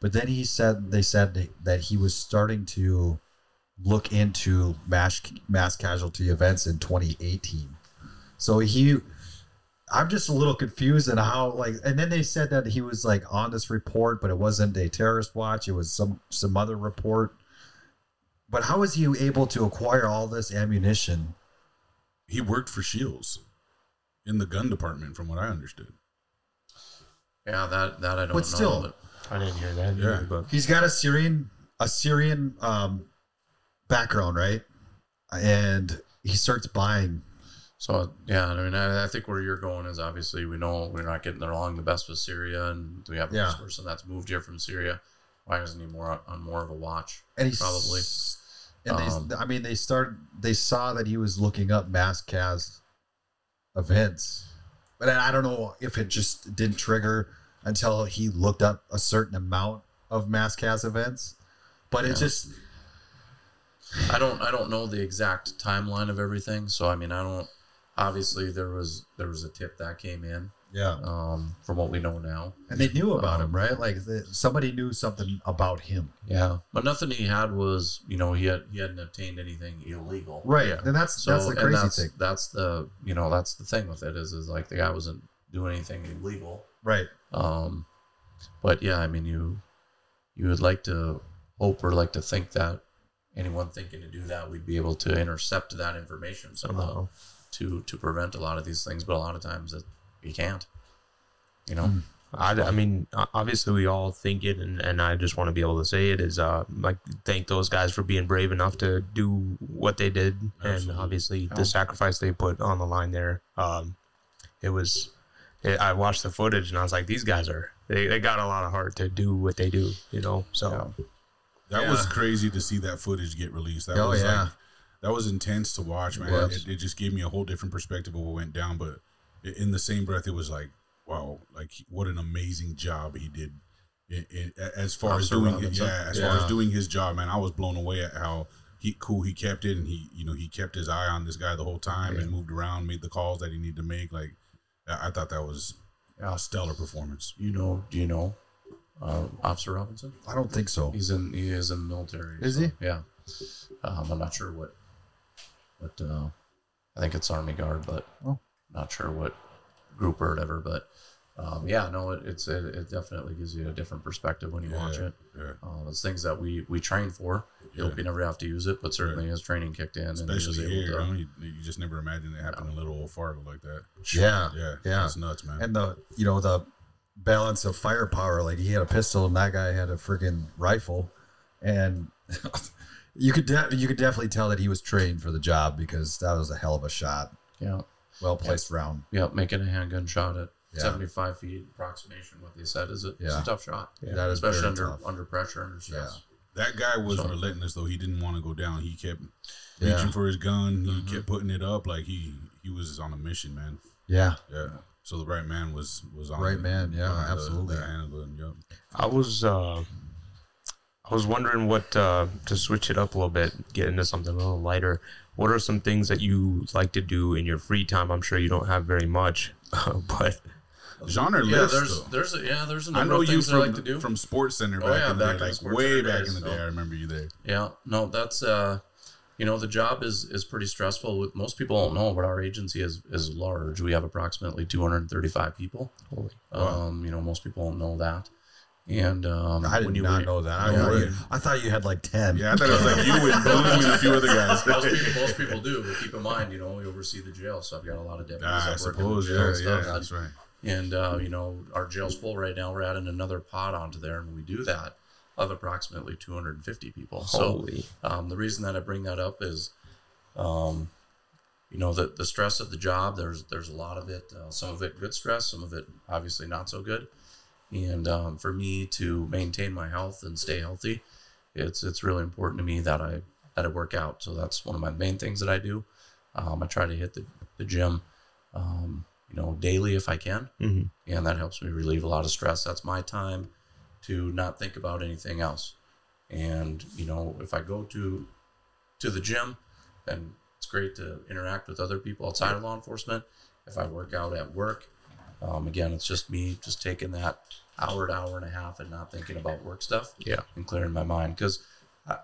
But then he said they said that he was starting to look into mass mass casualty events in 2018. So he, I'm just a little confused in how like, and then they said that he was like on this report, but it wasn't a terrorist watch; it was some some other report. But how was he able to acquire all this ammunition? He worked for Scheels in the gun department, from what I understood. yeah, that that I don't But know. still- but I didn't hear that. Yeah. either, but He's got a Syrian a Syrian um, background, right? And he starts buying. So yeah, I mean, I, I think where you're going is obviously we know we're not getting along the best with Syria, and we have Yeah. this person that's moved here from Syria. Why isn't he more on more of a watch? And he's Probably. And Um, they, I mean, they started. They saw that he was looking up mass cas events, but I don't know if it just didn't trigger until he looked up a certain amount of mass cas events. But it just I don't I don't know the exact timeline of everything. So I mean, I don't. Obviously, there was there was a tip that came in yeah. um, from what we know now. And they knew about Um, him, right? Like the, somebody knew something about him, Yeah, but nothing he had was you know he had he hadn't obtained anything illegal. right? Yeah. And that's So that's the crazy that's, thing, That's the you know that's the thing with it is is like the guy wasn't doing anything illegal. right? Um, but yeah, I mean you you would like to hope or like to think that anyone thinking to do that we'd be able to intercept that information somehow somehow. to to prevent a lot of these things. But a lot of times it, you can't. You know. Mm. I, I mean, obviously we all think it, and, and I just want to be able to say it is uh like thank those guys for being brave enough to do what they did, and obviously Yeah. the sacrifice they put on the line there. Um, it was. It, I watched the footage and I was like, these guys are they, they got a lot of heart to do what they do, you know. So That was crazy to see that footage get released. That Oh, was yeah. like that was intense to watch, man. was. It, it just gave me a whole different perspective of what went down. But i- in the same breath, it was like, wow, like what an amazing job he did. In, in, as far as doing, Robinson. yeah, as far as doing his job, man, I was blown away at how he cool he kept it, and he, you know, he kept his eye on this guy the whole time and moved around, made the calls that he needed to make. Like, I I thought that was a stellar performance. You know? Do you know uh, Officer Robinson? I don't think so. He's in. He is in the military. Is so, he? Yeah. Um, I'm not sure what. What uh, I think it's Army Guard, but Oh. Not sure what group or whatever. But um, yeah, no, it, it's it, it definitely gives you a different perspective when you watch it. yeah. Uh, it's things that we we train for. You Yeah. hope you never have to use it, but certainly as training kicked in, and he was Especially able here, to- you, know, you, you just never imagined it happened in little old Fargo like that. Yeah, Yeah, yeah. it's nuts, man. and the you know the balance of firepower like he had a pistol and that guy had a freaking rifle and you could de- you could definitely tell that he was trained for the job because that was a hell of a shot yeah, well placed round yeah, making a handgun shot at Yeah. 75 feet approximation. What they said is it, it's Yeah. a tough shot, that is especially very under tough. under pressure, under stress. that guy was So- relentless though. He didn't want to go down. He kept Yeah. reaching for his gun. He Mhm. kept putting it up like he he was on a mission, man. yeah Yeah. So the right man was was on Right the- man, yeah, behind the- absolutely. the handle and, yep. I was uh, I was wondering what uh, to switch it up a little bit, get into something a little lighter. What are some things that you like to do in your free time? I'm sure you don't have very much, but Genre Yeah, list. there's though. there's a, yeah there's a I number know of you from I like to do. from Sports Center Oh, back yeah, in the back in day, the like way Center back days, in the so- day. I remember you there. Yeah, no, that's uh, you know, the job is is pretty stressful. Most people don't know, but our agency is is large. We have approximately 235 people. Holy- Um, you know, most people don't know that. And um, i did when you not re- know that I, No thought you, I thought you had like 10 Yeah, I thought it was like you and Boom and a few other guys. most people, most people do. But keep in mind, you know, we oversee the jail, so I've got a lot of deputies Ah, I that work in suppose. jail Yeah, and yeah, stuff. that's right. And uh, you know, our jail's full right now. We're adding another pod onto there, and we do that of approximately 250 people. So holy, Um, the reason that I bring that up is, um, you know, the, the stress of the job. There's there's a lot of it. Uh, some of it good stress, some of it obviously not so good. And um, for me to maintain my health and stay healthy, it's it's really important to me that I that I work out. So that's one of my main things that I do. Um, I try to hit the, the gym, um, you know, daily if I can, Mhm. and that helps me relieve a lot of stress. That's my time to not think about anything else. And you know, if I go to to the gym, then it's great to interact with other people outside of law enforcement. If I work out at work, um, again, it's just me just taking that hour to hour and a half and not thinking about work stuff Yeah. and clearing my mind. Because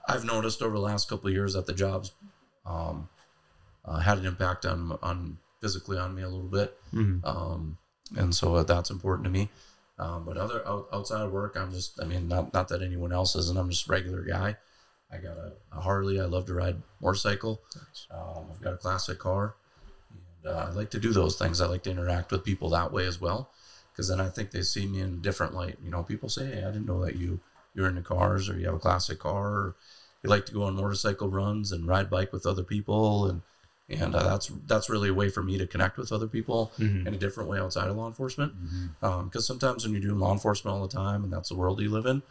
I've noticed over the last couple of years that the jobs um, uh, had an impact on on physically on me a little bit, Mhm. um, and so that's important to me. Um, but other out, outside of work, I'm just I mean not not that anyone else isn't. I'm just a regular guy. I got a, a Harley. I love to ride motorcycle. Um, I've got a classic car, uh, I like to do those things. I like to interact with people that way as well, because then I think they see me in a different light. You know, people say, "Hey, I didn't know that you you're into cars, or you have a classic car, or you like to go on motorcycle runs and ride bike with other people," and and uh, that's that's really a way for me to connect with other people Mhm. in a different way outside of law enforcement. Because sometimes when you're doing law enforcement all the time, and that's the world you live in,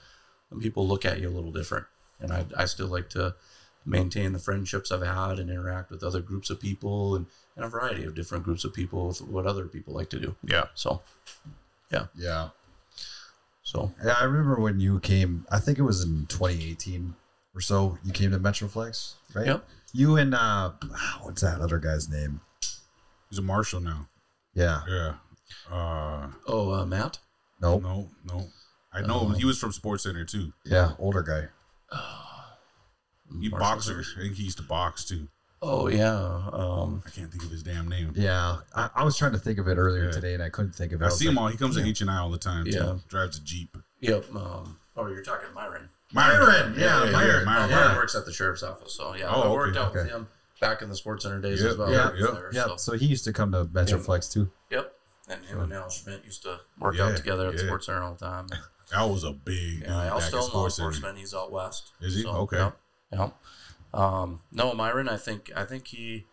then people look at you a little different. And I, I still like to maintain the friendships I've had and interact with other groups of people and, and a variety of different groups of people with what other people like to do. Yeah. So, Yeah. Yeah. So Yeah, I remember when you came. I think it was in 2018 or so. You came to Metroflex, right? Yep. You and uh, what's that other guy's name? He's a marshal now. Yeah. Yeah. Uh, oh uh, Matt, Nope. no, no. I know Uh, he was from Sports Center too. Yeah, older guy. He Marshall boxer. I think he used to box too. Oh yeah, um, I can't think of his damn name. Yeah, I, I was trying to think of it earlier Yeah. today, and I couldn't think of it. I was see like, him all. He comes to HNI all the time. Too. Drives a jeep. yep. Um, oh, you're talking Myron. Myron, yeah, Myron. Myron. Myron. Myron works at the sheriff's office, so yeah, Oh, I worked okay. out with Okay. him back in the sports center days Yep, as well. yeah, He yep, there, Yeah, so- so he used to come to Metroflex too. Yep. And him and Al Schmidt used to work Yeah, out together at the. Sports Center all the time. That was a big. Yeah, Al's back still at in law Sports Center. enforcement. He's out west. Is he? Okay. Yep. Um, no, Myron. I think I think he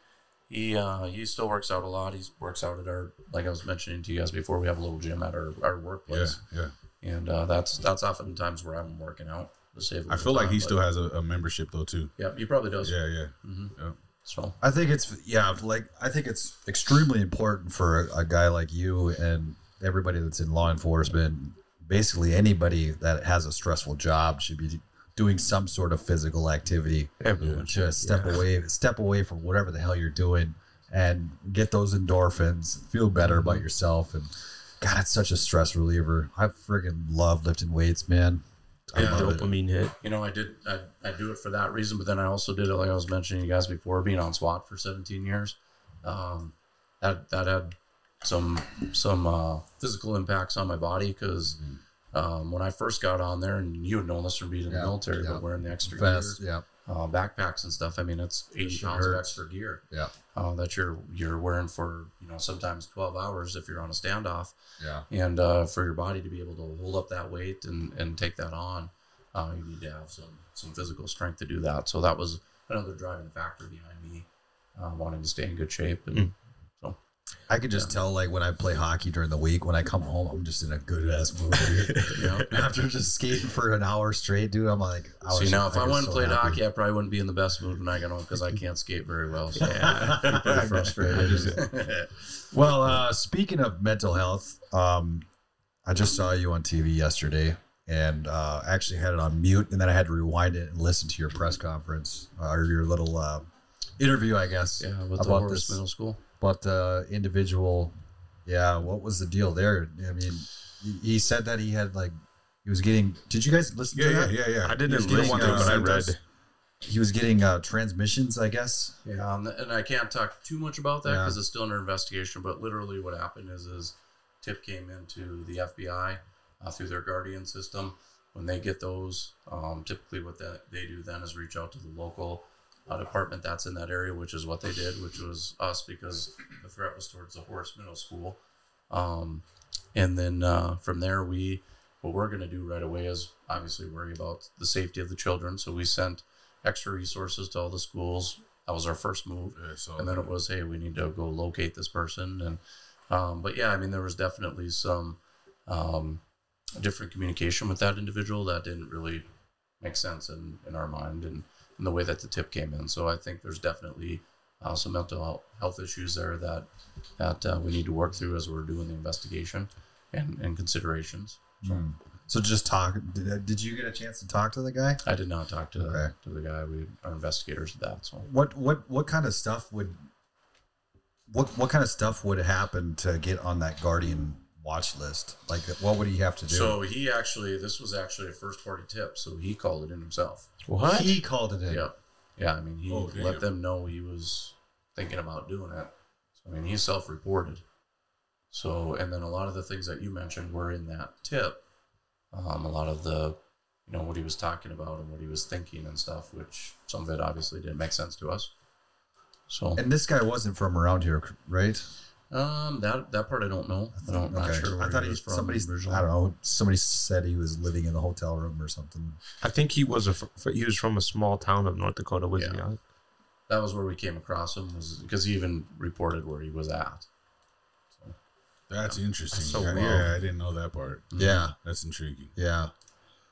he uh, he still works out a lot. He works out at our like I was mentioning to you guys before. We have a little gym at our, our workplace, yeah. yeah. and uh, that's that's oftentimes where I'm working out to save. I feel like time, he still has a, a membership though too. Yeah, he probably does. Yeah, yeah. hmm Yeah. So I think it's yeah, like I think it's extremely important for a, a guy like you and everybody that's in law enforcement. Basically, anybody that has a stressful job should be doing some sort of physical activity. Everyone. Just step away, step away from whatever the hell you're doing, and get those endorphins. Feel better about yourself, and God, it's such a stress reliever. I freaking love lifting weights, man. I Yeah, love it. Dopamine hit. you know, I did I, I do it for that reason, but then I also did it like I was mentioning you guys before, being on SWAT for 17 years. Um, that that had some some uh, physical impacts on my body because um, when I first got on there, and you had known this from being in Yeah, the military, yeah. but wearing the extra Fast, gear, yeah, uh, backpacks and stuff. I mean, it's 80 shit pounds of extra gear yeah, uh, that you're you're wearing for you know sometimes 12 hours if you're on a standoff yeah. and uh, for your body to be able to hold up that weight and, and take that on, uh, you need to have some some physical strength to do that. So that was another driving factor behind me uh, wanting to stay in good shape. And Mm. So I could just tell, like when I play hockey during the week, when I come home, I'm just in a good ass mood. dude. yeah. After just skating for an hour straight, dude, I'm like, I See was- now, if I, was went and so played happy. hockey, I probably wouldn't be in the best mood when I get home because I can't skate very well. So Yeah. I'm frustrated. Well, uh, speaking of mental health, um, I just saw you on TV yesterday, and uh, actually had it on mute, and then I had to rewind it and listen to your press conference uh, or your little uh, interview, I guess, yeah, with the About Horace this- Middle School. About the individual. Yeah, what was the deal there? I mean, he- he said that he had like he was getting. Did you guys listen Yeah, to yeah, that? yeah, yeah. I didn't He's getting, to it, uh, but I read. He was getting uh, transmissions, I guess. Yeah, and, and I can't talk too much about that Yeah. because it's still under investigation. But literally, what happened is, is tip came into the FBI uh, through their Guardian system. When they get those, um, typically what that they do then is reach out to the local uh, department that's in that area, which is what they did, which was us because the threat was towards the Horace Middle School. Um, and then uh, from there, we what we're going to do right away is obviously worry about the safety of the children. So we sent extra resources to all the schools. That was our first move Yeah, and then it was hey we need to go locate this person and um, but yeah i mean there was definitely some um, different communication with that individual that didn't really make sense in, in our mind and in the way that the tip came in. So I think there's definitely uh, some mental health issues there that that uh, we need to work through as we're doing the investigation and, and considerations. Hmm. So just talk. Did, did you get a chance to talk to the guy? I did not talk to the, to the guy. We our investigators did that. So What what what kind of stuff would what what kind of stuff would happen to get on that guardian watch list? Like what would he have to do? so he actually this was actually a first party tip. So he called it in himself. What? he called it in. Yeah, yeah. I mean, he Oh, let them know he was thinking about doing it. So I mean, he self-reported. So and then a lot of the things that you mentioned were in that tip. Um, a lot of the, you know, what he was talking about and what he was thinking and stuff, which some of it obviously didn't make sense to us. So And this guy wasn't from around here, right? Um, that that part I don't know. I don't, not Okay. sure. Where I thought he he was from somebody's. originally. I don't know. Somebody said he was living in the hotel room or something. I think he was a he was from a small town of North Dakota, wasn't Yeah. he? That was where we came across him was because he even reported where he was at. That's interesting. That's so yeah, yeah, I didn't know that part. Yeah, That's intriguing. yeah.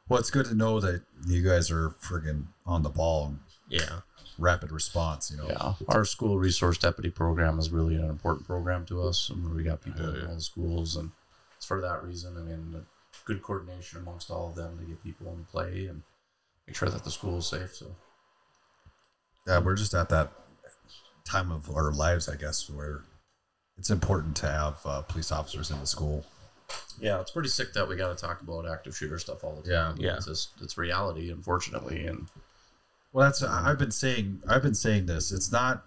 Well, it's good to know that you guys are friggin' on the ball Yeah. Rapid response. You know. Yeah, our school resource deputy program is really an important program to us, and we got people Hell in yeah. all the schools, and it's for that reason. I mean, the good coordination amongst all of them to get people in play and make sure that the school is safe. So Yeah, we're just at that time of our lives, I guess, where it's important to have uh, police officers in the school. yeah, it's pretty sick that we got to talk about active shooter stuff all the Yeah. time. Yeah. it's just it's reality, unfortunately, and Well, that's I've been saying. I've been saying this. It's not,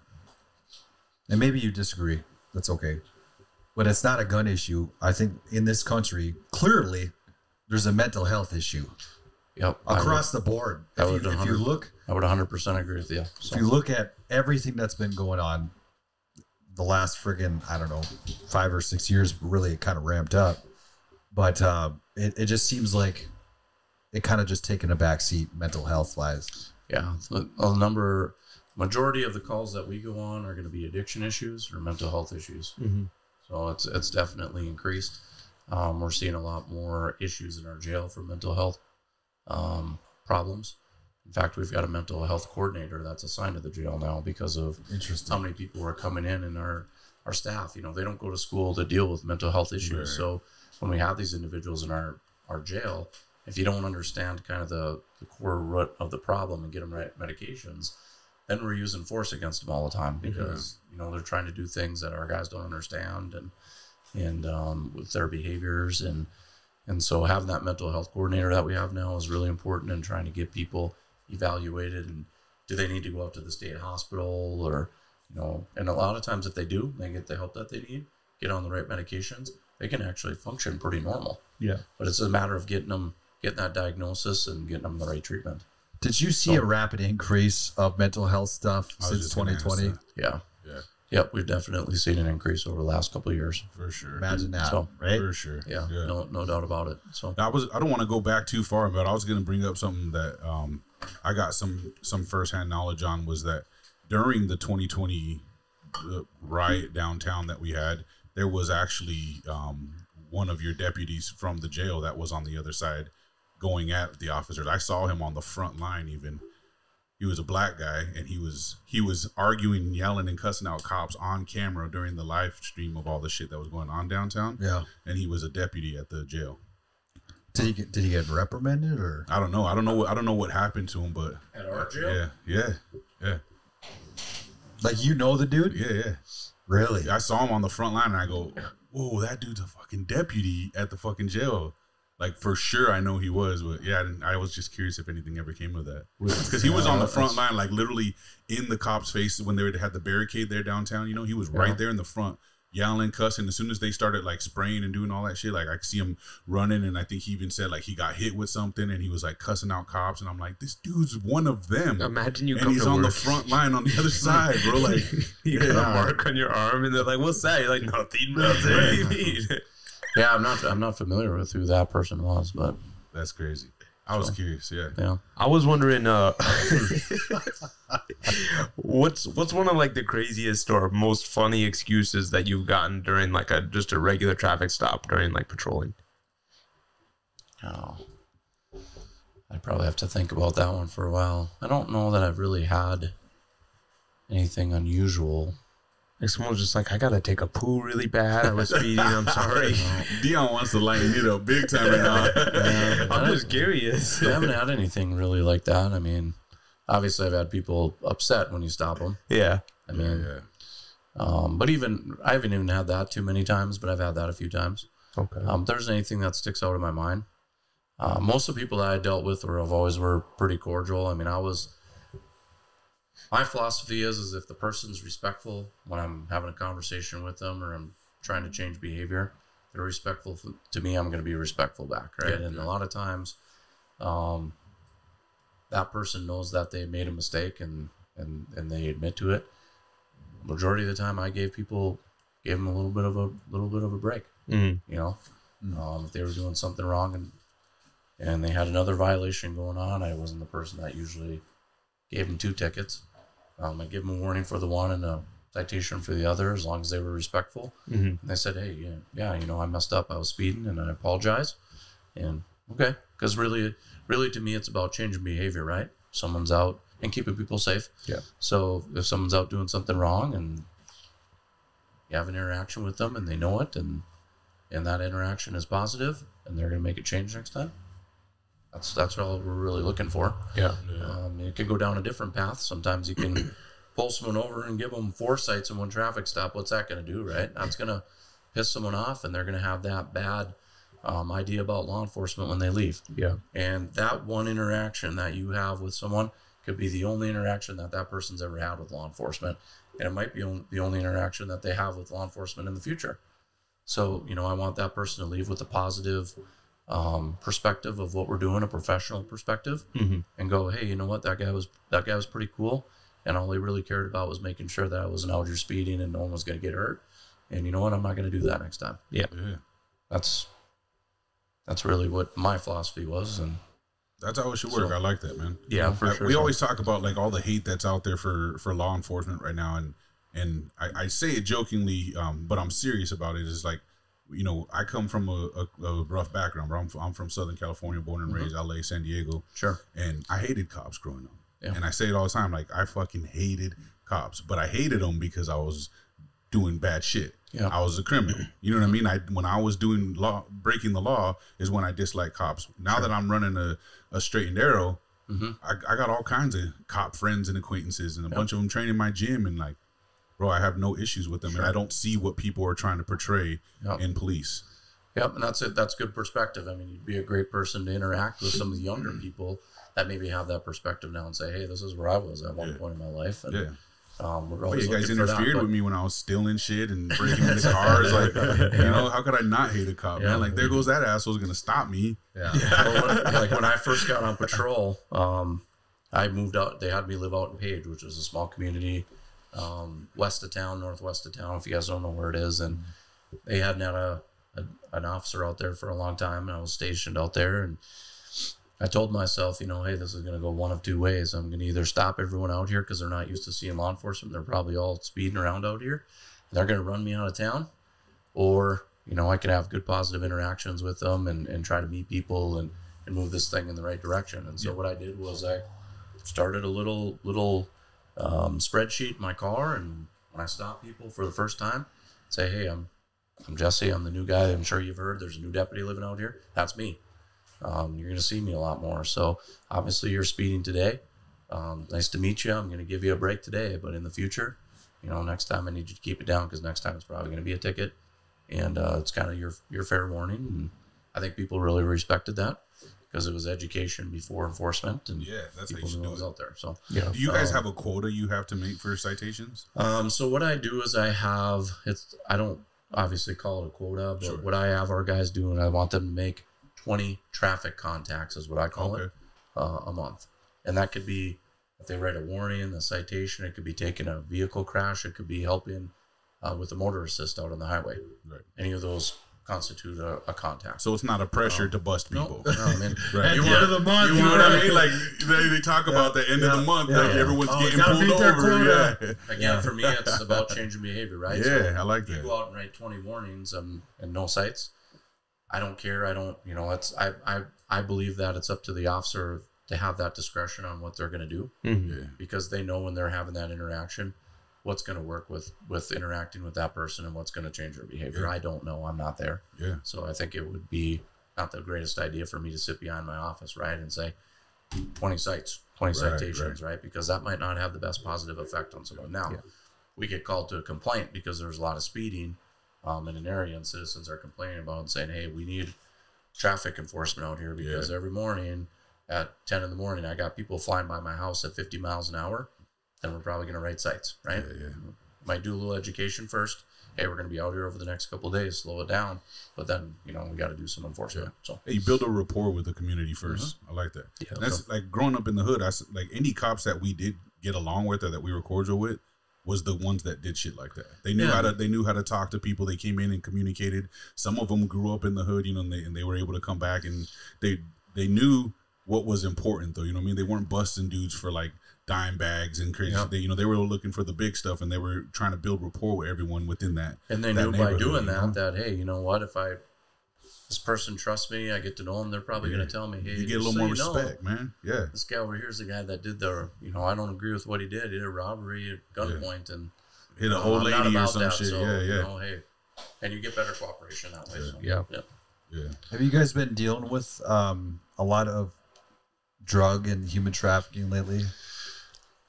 and maybe you disagree. That's okay, but it's not a gun issue. I think in this country, clearly, there's a mental health issue yep, I would- across the board. I If you, would if you 100 look, I would 100 percent agree with you. So, if you look at everything that's been going on, the last friggin' I don't know five or six years, really it kind of ramped up. But uh, it it just seems like it kind of just taken a back seat mental health wise. Yeah, a a number, majority of the calls that we go on are going to be addiction issues or mental health issues. Mm-hmm. So it's it's definitely increased. Um, we're seeing a lot more issues in our jail for mental health um, problems. In fact, we've got a mental health coordinator that's assigned to the jail now because of how many people are coming in and our our staff. You know, they don't go to school to deal with mental health issues. Right. So when we have these individuals in our our jail, if you don't understand kind of the, the core root of the problem and get them right medications, then we're using force against them all the time because you know they're trying to do things that our guys don't understand and and um, with their behaviors and and so having that mental health coordinator that we have now is really important in trying to get people evaluated and do they need to go out to the state hospital or you know and a lot of times if they do they get the help that they need get on the right medications they can actually function pretty normal Yeah. but it's a matter of getting them getting that diagnosis and getting them the right treatment Did you see So- a rapid increase of mental health stuff I since just gonna ask 2020? yeah Yeah, yep we've definitely seen an increase over the last couple of years for sure. Imagine that, So, right? For sure. yeah, no no doubt about it so I was I don't want to go back too far, but I was going to bring up something that um, I got some some firsthand knowledge on was that during the 2020 uh, riot downtown that we had, there was actually um, one of your deputies from the jail that was on the other side going at the officers. I saw him on the front line even. He was a black guy and he was he was arguing, yelling and cussing out cops on camera during the live stream of all the shit that was going on downtown Yeah. and he was a deputy at the jail. Did he get did he get reprimanded or? I don't know. I don't know. What, I don't know what happened to him, but at our jail? yeah, yeah, yeah, Like you know the dude? yeah, yeah. Really? I saw him on the front line, and I go, "Whoa, that dude's a fucking deputy at the fucking jail." Like for sure, I know he was, but yeah, I, didn't, I was just curious if anything ever came of that because he was on the front line, like literally in the cops' faces when they would had the barricade there downtown. You know, he was Yeah. right there in the front, yelling, cussing. As soon as they started like spraying and doing all that shit, like I see him running, and I think he even said like he got hit with something, and he was like cussing out cops, and I'm like, this dude's one of them, Imagine you and he's on the front line on the other side, bro. Like, you got Yeah. a mark on your arm, and they're like, "What's that?" You're like, "Nothing, nothing." What do you mean?" Yeah i'm not i'm not familiar with who that person was but that's crazy. I was So- curious, yeah. yeah I was wondering, uh, what's what's one of like the craziest or most funny excuses that you've gotten during like a just a regular traffic stop during like patrolling? Oh, I probably have to think about that one for a while. I don't know that I've really had anything unusual. Like someone's just like, I gotta take a poo really bad. I was speeding. I'm sorry. Deion wants to lighten it up big time right now. Yeah, I'm just curious. I haven't had anything really like that. I mean, obviously, I've had people upset when you stop them. Yeah. I mean, yeah. um, but even I haven't even had that too many times, but I've had that a few times. Okay. Um, if there's anything that sticks out in my mind. Uh, most of the people that I dealt with were have always were pretty cordial. I mean, I was. My philosophy is is if the person's respectful when I'm having a conversation with them or I'm trying to change behavior, they're respectful to me. I'm going to be respectful back, right? Yeah. and a lot of times, um, that person knows that they made a mistake and and and they admit to it. Majority of the time, I gave people gave them a little bit of a little bit of a break Mm. you know um, if they were doing something wrong and and they had another violation going on i wasn't the person that usually gave them two tickets um, i give them a warning for the one and a citation for the other as long as they were respectful. Hmm and they said hey yeah, yeah you know i messed up. I was speeding and i apologize. And okay because really really to me it's about changing behavior right? Someone's out and keeping people safe. Yeah. so if someone's out doing something wrong and you have an interaction with them and they know it and and that interaction is positive and they're going to make a change next time that's that's all we're really looking for Yeah. um, it could go down a different path sometimes you can pull someone over and give them four cites in one traffic stop what's that going to do right that's going to piss someone off and they're going to have that bad um, idea about law enforcement when they leave Yeah. and that one interaction that you have with someone could be the only interaction that that person's ever had with law enforcement. And it might be on- the only interaction that they have with law enforcement in the future. So, you know, I want that person to leave with a positive um, perspective of what we're doing, a professional perspective, Mhm. and go, hey, you know what? That guy was that guy was pretty cool, and all he really cared about was making sure that I wasn't out here speeding and no one was going to get hurt. And you know what? I'm not going to do that next time. yeah. That's that's really what my philosophy was, and That's how it should work. So- I like that, man. Yeah, for Like, sure. we always talk about like all the hate that's out there for for law enforcement right now, and and I, I say it jokingly, um, but I'm serious about it. Is like, you know, I come from a, a, a rough background. I'm, from- I'm from Southern California, born and Mhm. raised, LA, San Diego, sure, and I hated cops growing up. Yeah. And I say it all the time, like I fucking hated cops, but I hated them because I was doing bad shit. Yeah. I was a criminal. You know what I mean? I when I was doing law, breaking the law is when I disliked cops. Now that I'm running a, a straight and narrow, hmm I, I got all kinds of cop friends and acquaintances, and a bunch of them train in my gym, and like, bro, I have no issues with them, and I don't see what people are trying to portray Yep. in police. Yep, and that's it. That's good perspective. I mean, you'd be a great person to interact with some of the younger people that maybe have that perspective now and say, "Hey, this is where I was at one Yeah. point in my life." And, Yeah, um, we're oh, you guys for that, interfered with me when I was stealing shit and breaking into cars. Like, you know, how could I not hate a cop, Yeah. man? Like, there goes that asshole's gonna stop me. Yeah. Well, when- like when I first got on patrol, um, I moved out. They had me live out in Page, which is a small community um, west of town, northwest of town. If you guys don't know where it is, and they hadn't had a, a an officer out there for a long time, and I was stationed out there, and I told myself, you know, hey, this is going to go one of two ways. I'm going to either stop everyone out here because they're not used to seeing law enforcement. They're probably all speeding around out here. And they're going to run me out of town, or you know, I can have good positive interactions with them and, and try to meet people and, and move this thing in the right direction. And so what I did was I started a little little um, spreadsheet in my car, and when I stop people for the first time, say, hey, I'm I'm Jesse. I'm the new guy. I'm sure you've heard. There's a new deputy living out here. That's me. Um, you're going to see me a lot more. So obviously you're speeding today. Um, nice to meet you. I'm going to give you a break today, but in the future, you know, next time I need you to keep it down because next time it's probably going to be a ticket, and uh, it's kind of your your fair warning. And I think people really respected that because it was education before enforcement, and Yeah, that's how you should knew it was out there. So Yeah. Do you guys Um, have a quota you have to make for citations? Um, so what I do is I have it's I don't obviously call it a quota, but Sure. what I have our guys do, and I want them to make twenty traffic contacts is what I call it uh, a month, and that could be if they write a warning, a citation. It could be taking a vehicle crash. It could be helping uh, with a motor assist out on the highway. Right. Any of those constitute a, a contact. So it's not a pressure to bust people. no, I mean, Right. End Yeah. of the month. You know what I mean? Like they, they talk about the end of the month, Yeah. like everyone's Oh, getting gotta pulled over. Yeah, again, for me, it's about changing behavior, right? yeah, I like that. you go out and write 20 warnings and, and no cites, I don't care. I don't, you know, it's I I I believe that it's up to the officer to have that discretion on what they're going to do Mhm. Because they know when they're having that interaction what's going to work with with interacting with that person and what's going to change their behavior. Yeah. I don't know. I'm not there. Yeah. So I think it would be not the greatest idea for me to sit behind my office, right, and say 20 cites, 20 Right, citations, right. Because that might not have the best positive effect on someone. Now, Yeah. we get called to a complaint because there's a lot of speeding um, in an area and citizens are complaining about and saying, hey, we need traffic enforcement out here because every morning at 10 in the morning, I got people flying by my house at 50 miles an hour. Then we're probably going to write cites, right? Yeah, yeah. Might do a little education first. Hey, we're going to be out here over the next couple of days. Slow it down, but then you know we got to do some enforcement. So Hey, you build a rapport with the community 1st mm-hmm. I like that. Yeah. And that's like growing up in the hood. I s- like any cops that we did get along with or that we were cordial with was the ones that did shit like that. They knew Yeah. how to they knew how to talk to people. They came in and communicated. Some of them grew up in the hood, you know, and they, and they were able to come back and they they knew what was important though. You know what I mean? They weren't busting dudes for like dime bags and crazy. Yeah. They, you know, they were looking for the big stuff and they were trying to build rapport with everyone within that. and they that knew by doing that know? that hey, you know what? If I this person trusts me, I get to know them. They're probably Yeah. going to tell me, hey, You get a little more you know, respect, man. Yeah. this guy over here is the guy that did the, you know, I don't agree with what he did. He did a robbery at gunpoint and Hit an you old lady or some that, shit. so, yeah, yeah. You know, hey, and you get better cooperation that way. So, Yeah. yeah. yeah. Have you guys been dealing with um, a lot of drug and human trafficking lately?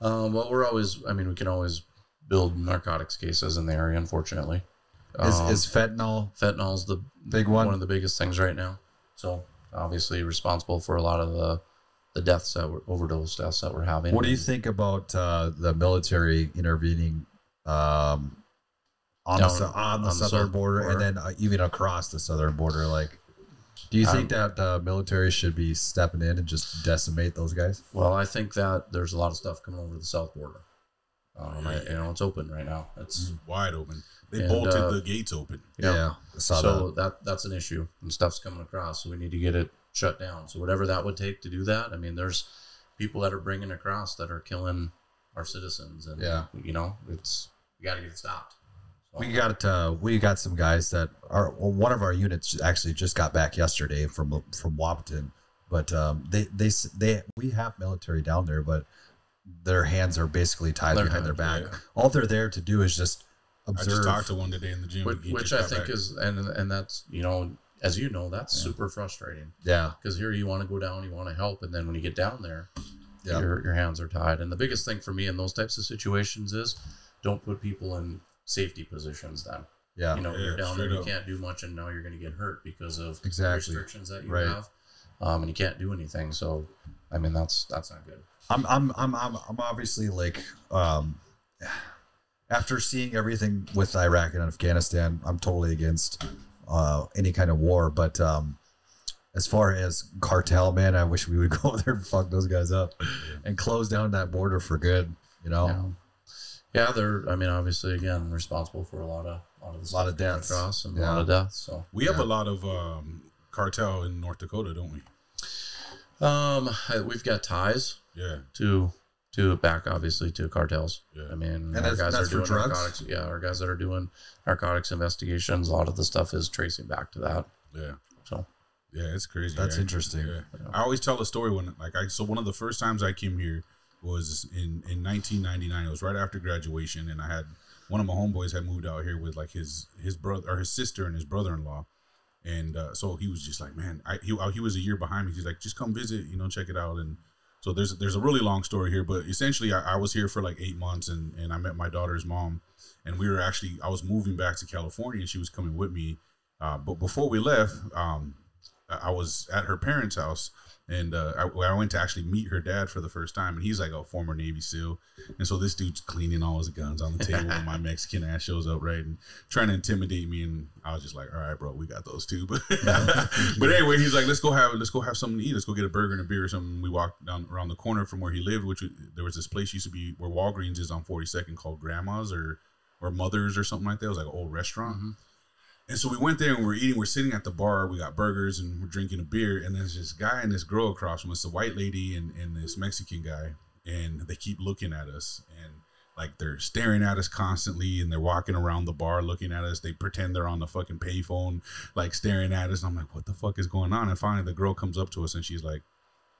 Um, well, we're always, I mean, we can always build narcotics cases in the area, unfortunately. Is, Um, is fentanyl fentanyl's the big one? one of the biggest things right now. So obviously responsible for a lot of the the deaths that were overdose deaths that we're having. What do you think about uh, the military intervening um, on, the, Down sou- on the on the southern southern border, and then uh, even across the southern border? Like, do you think Um, that the military should be stepping in and just decimate those guys? Well, I think that there's a lot of stuff coming over the south border. Um, I, you know, it's open right now. It's wide open. They And, bolted uh, the gates open. yeah. I saw so that. that that's an issue and stuff's coming across so we need to get it shut down so whatever that would take to do that i mean there's people that are bringing across that are killing our citizens and Yeah. you know it's we got to get it stopped So- We got uh, we got some guys that are well, one of our units actually just got back yesterday from from Wahpeton, but um, they they they we have military down there, but their hands are basically tied Their behind their back. hands, All they're there to do is just I observe. just talked to one today in the gym. which, which i think back. is and and that's you know as you know that's Yeah. super frustrating yeah, because here you want to go down you want to help and then when you get down there yeah, your, your hands are tied and the biggest thing for me in those types of situations is don't put people in safety positions then yeah. you know Yeah, you're down there you up. can't do much and now you're going to get hurt because of Exactly. restrictions that you Right. have um, and you can't do anything so i mean that's that's not good I'm I'm I'm I'm I'm obviously like um after seeing everything with Iraq and Afghanistan, I'm totally against uh any kind of war, but um as far as cartel, man, I wish we would go there and fuck those guys up and close down that border for good, you know. Yeah. yeah they're i mean obviously again responsible for a lot of a lot of the A lot of stuff deaths. across and a lot of deaths so we have Yeah. a lot of um, cartel in North Dakota, don't we? um we've got ties Yeah, to to back obviously to cartels yeah. I mean, And our guys that's are doing drugs? narcotics. Yeah, our guys that are doing narcotics investigations. A lot of the stuff is tracing back to that. yeah. So Yeah, it's crazy. That's right? interesting. Yeah. I always tell a story when, like, I so one of the first times I came here was in in 1999. It was right after graduation, and I had one of my homeboys had moved out here with like his his brother or his sister and his brother-in-law, and uh, so he was just like, man, I he he was a year behind me. He's like, just come visit, you know, check it out, and so there's there's a really long story here, but essentially I, I was here for like eight months, and and I met my daughter's mom, and we were actually I was moving back to California, and she was coming with me. Uh, but before we left, um, I was at her parents' house, and uh, I, I went to actually meet her dad for the first time, and he's like a former Navy SEAL, and so this dude's cleaning all his guns on the table when my Mexican ass shows up, right, and trying to intimidate me, and I was just like, all right, bro, we got those too, but but anyway, he's like, let's go have let's go have something to eat, let's go get a burger and a beer or something. We walked down around the corner from where he lived, which there was this place used to be where Walgreens is on 42nd called Grandma's or or Mother's or something like that. It was like an old restaurant. Mhm. And so we went there and we're eating. We're sitting at the bar. We got burgers and we're drinking a beer. And there's this guy and this girl across from us, a white lady and, and this Mexican guy. And they keep looking at us. And like they're staring at us constantly and they're walking around the bar looking at us. They pretend they're on the fucking payphone, like staring at us. And I'm like, what the fuck is going on? And finally the girl comes up to us and she's like,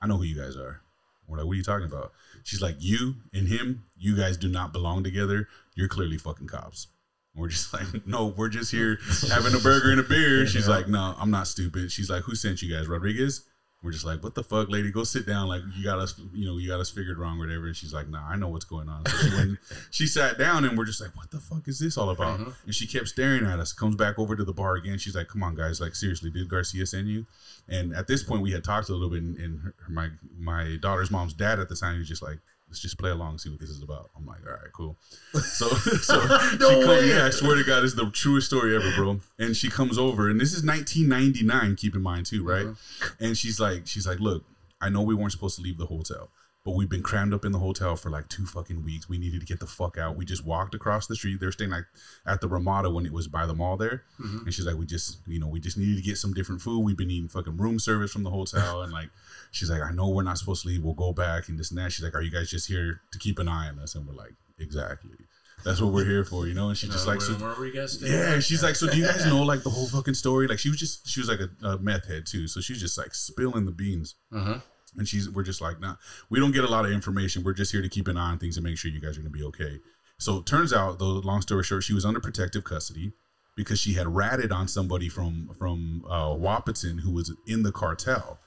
I know who you guys are. We're like, what are you talking about? She's like, you and him, you guys do not belong together. You're clearly fucking cops. We're just like, no, we're just here having a burger and a beer. She's like, no, I'm not stupid. She's like, who sent you guys? Rodriguez? We're just like, what the fuck, lady? Go sit down. Like, you got us, you know, you got us figured wrong, whatever. And she's like, nah, I know what's going on. So she, went, she sat down, and we're just like, what the fuck is this all about? Mhm. And she kept staring at us. Comes back over to the bar again. She's like, come on, guys. Like, seriously, did Garcia send you? And at this point, we had talked a little bit, and, and her, my my daughter's mom's dad at the time, he was just like, let's just play along, see what this is about. I'm like, all right, cool. So, so she comes, yeah, I swear to God, it's the truest story ever, bro. And she comes over, and this is 1999. Keep in mind too, right? Uh-huh. And she's like, she's like, look, I know we weren't supposed to leave the hotel, but we've been crammed up in the hotel for like two fucking weeks. We needed to get the fuck out. We just walked across the street. They're staying like at the Ramada when it was by the mall there. Mhm. And she's like, we just, you know, we just needed to get some different food. We've been eating fucking room service from the hotel. And like, she's like, I know we're not supposed to leave. We'll go back and this and that. She's like, are you guys just here to keep an eye on us? And we're like, exactly. That's what we're here for, you know? And she's just like, so, where were you guys staying? yeah, she's like, so do you guys know like the whole fucking story? Like she was just, she was like a, a meth head too. So she was just like spilling the beans. Mhm. And she's, we're just like, nah, we don't get a lot of information. We're just here to keep an eye on things and make sure you guys are going to be okay. So it turns out, though, long story short, she was under protective custody because she had ratted on somebody from from uh, Wahpeton who was in the cartel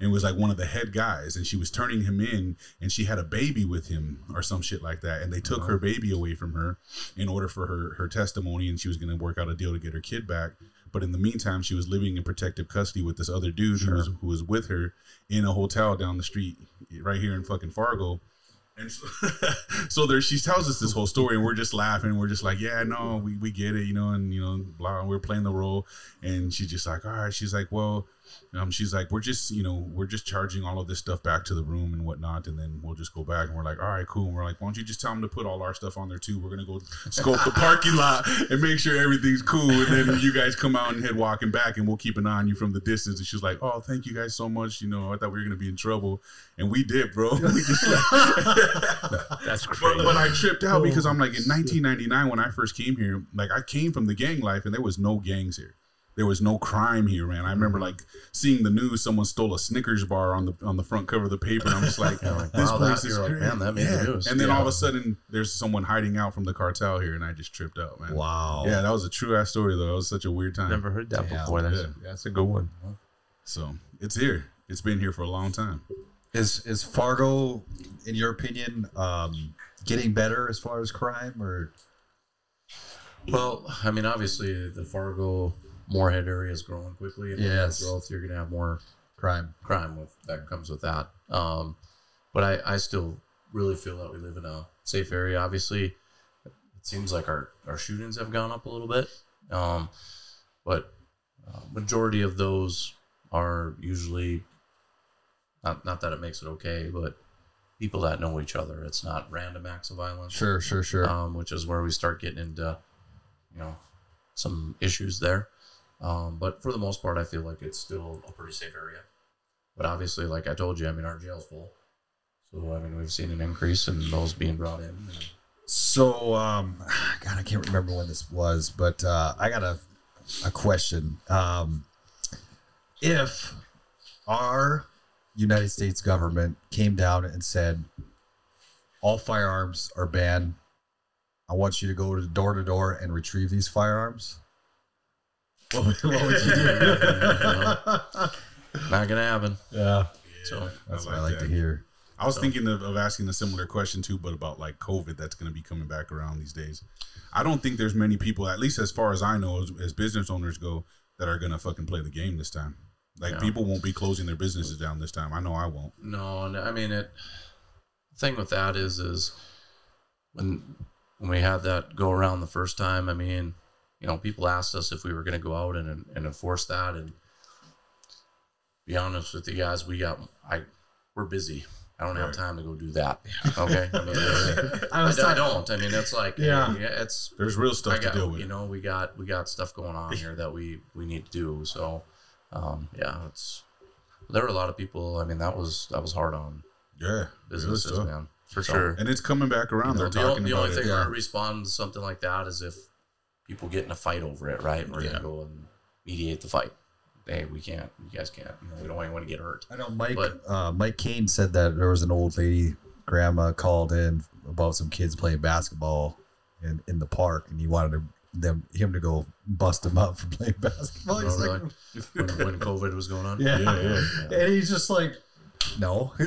and was like one of the head guys, and she was turning him in, and she had a baby with him or some shit like that, and they took her baby away from her in order for her her testimony, and she was going to work out a deal to get her kid back. But in the meantime, she was living in protective custody with this other dude who was who was with her in a hotel down the street, right here in fucking Fargo. And so, so there, she tells us this whole story, and we're just laughing. We're just like, "Yeah, no, we, we get it, you know." And you know, blah. And we're playing the role, and she's just like, "All right." She's like, "Well," um, she's like, "We're just, you know, we're just charging all of this stuff back to the room and whatnot, and then we'll just go back." And we're like, "All right, cool." And we're like, "Why don't you just tell them to put all our stuff on there too? We're gonna go scope the parking lot and make sure everything's cool, and then you guys come out and head walking back, and we'll keep an eye on you from the distance." And she's like, "Oh, thank you guys so much. You know, I thought we were gonna be in trouble, and we did, bro. We just like." That's But, crazy. but I tripped out because I'm like in 1999 when I first came here, like I came from the gang life and there was no gangs here. There was no crime here, man. I remember like seeing the news, someone stole a Snickers bar on the on the front cover of the paper, and I'm just like, Yeah, like, this wow, place that- is you're like, man, that made the Yeah. news. And then Yeah. all of a sudden, there's someone hiding out from the cartel here, and I just tripped out, man. Wow. Yeah, that was a true ass story though. That was such a weird time. Never heard that Damn. before. That's, Yeah. that's a good one. So it's here. It's been here for a long time. Is is Fargo, in your opinion, um, getting better as far as crime or Well, I mean, obviously, the Fargo Moorhead area is growing quickly, and Yes. growth, you're going to have more crime? crime with that comes with that. Um, but I, I still really feel that we live in a safe area. Obviously, it seems like our, our shootings have gone up a little bit, um, but uh, majority of those are usually not not that it makes it okay, but people that know each other. It's not random acts of violence Sure, sure, sure. um, which is where we start getting into, you know, some issues there. Um, but for the most part, I feel like it's still a pretty safe area. But obviously, like I told you, I mean, our jail's full. So, I mean, we've seen an increase in those being brought in. So, um, God, I can't remember when this was, but uh, I got a a question. Um, if our United States government came down and said all firearms are banned, I want you to go to door to door and retrieve these firearms. What would, what would you do? not gonna happen. yeah, So, that's what I like to hear. I was thinking of, of asking a similar question too, but about like COVID that's going to be coming back around these days. I don't think there's many people, at least as far as I know, as, as business owners go, that are going to fucking play the game this time. Like Yeah. people won't be closing their businesses down this time. I know I won't. No, and I mean it. Thing with that is, is when when we had that go around the first time. I mean, you know, people asked us if we were going to go out and and enforce that, and be honest with you guys, we got I we're busy. I don't have time to go do that. Okay, I mean, I I, was I talking- don't. I mean, it's like Yeah. yeah, it's There's real I stuff to got deal with. you know we got we got stuff going on here that we we need to do. So um, yeah, it's there were a lot of people. I mean, that was that was hard on yeah, businesses, man. for So- sure. and it's coming back around. You know, They're the, talking the about only it. thing yeah. I respond to something like that is if people get in a fight over it, right? We're Yeah. gonna go and mediate the fight. Hey, we can't. You guys can't. You know, we don't want anyone to get hurt. I know Mike. But- uh, Mike Kane said that there was an old lady grandma called in about some kids playing basketball in, in the park, and he wanted to, them him to go bust them up for playing basketball. Oh, like, really? when, when COVID was going on. yeah. Yeah, and he's just like, no.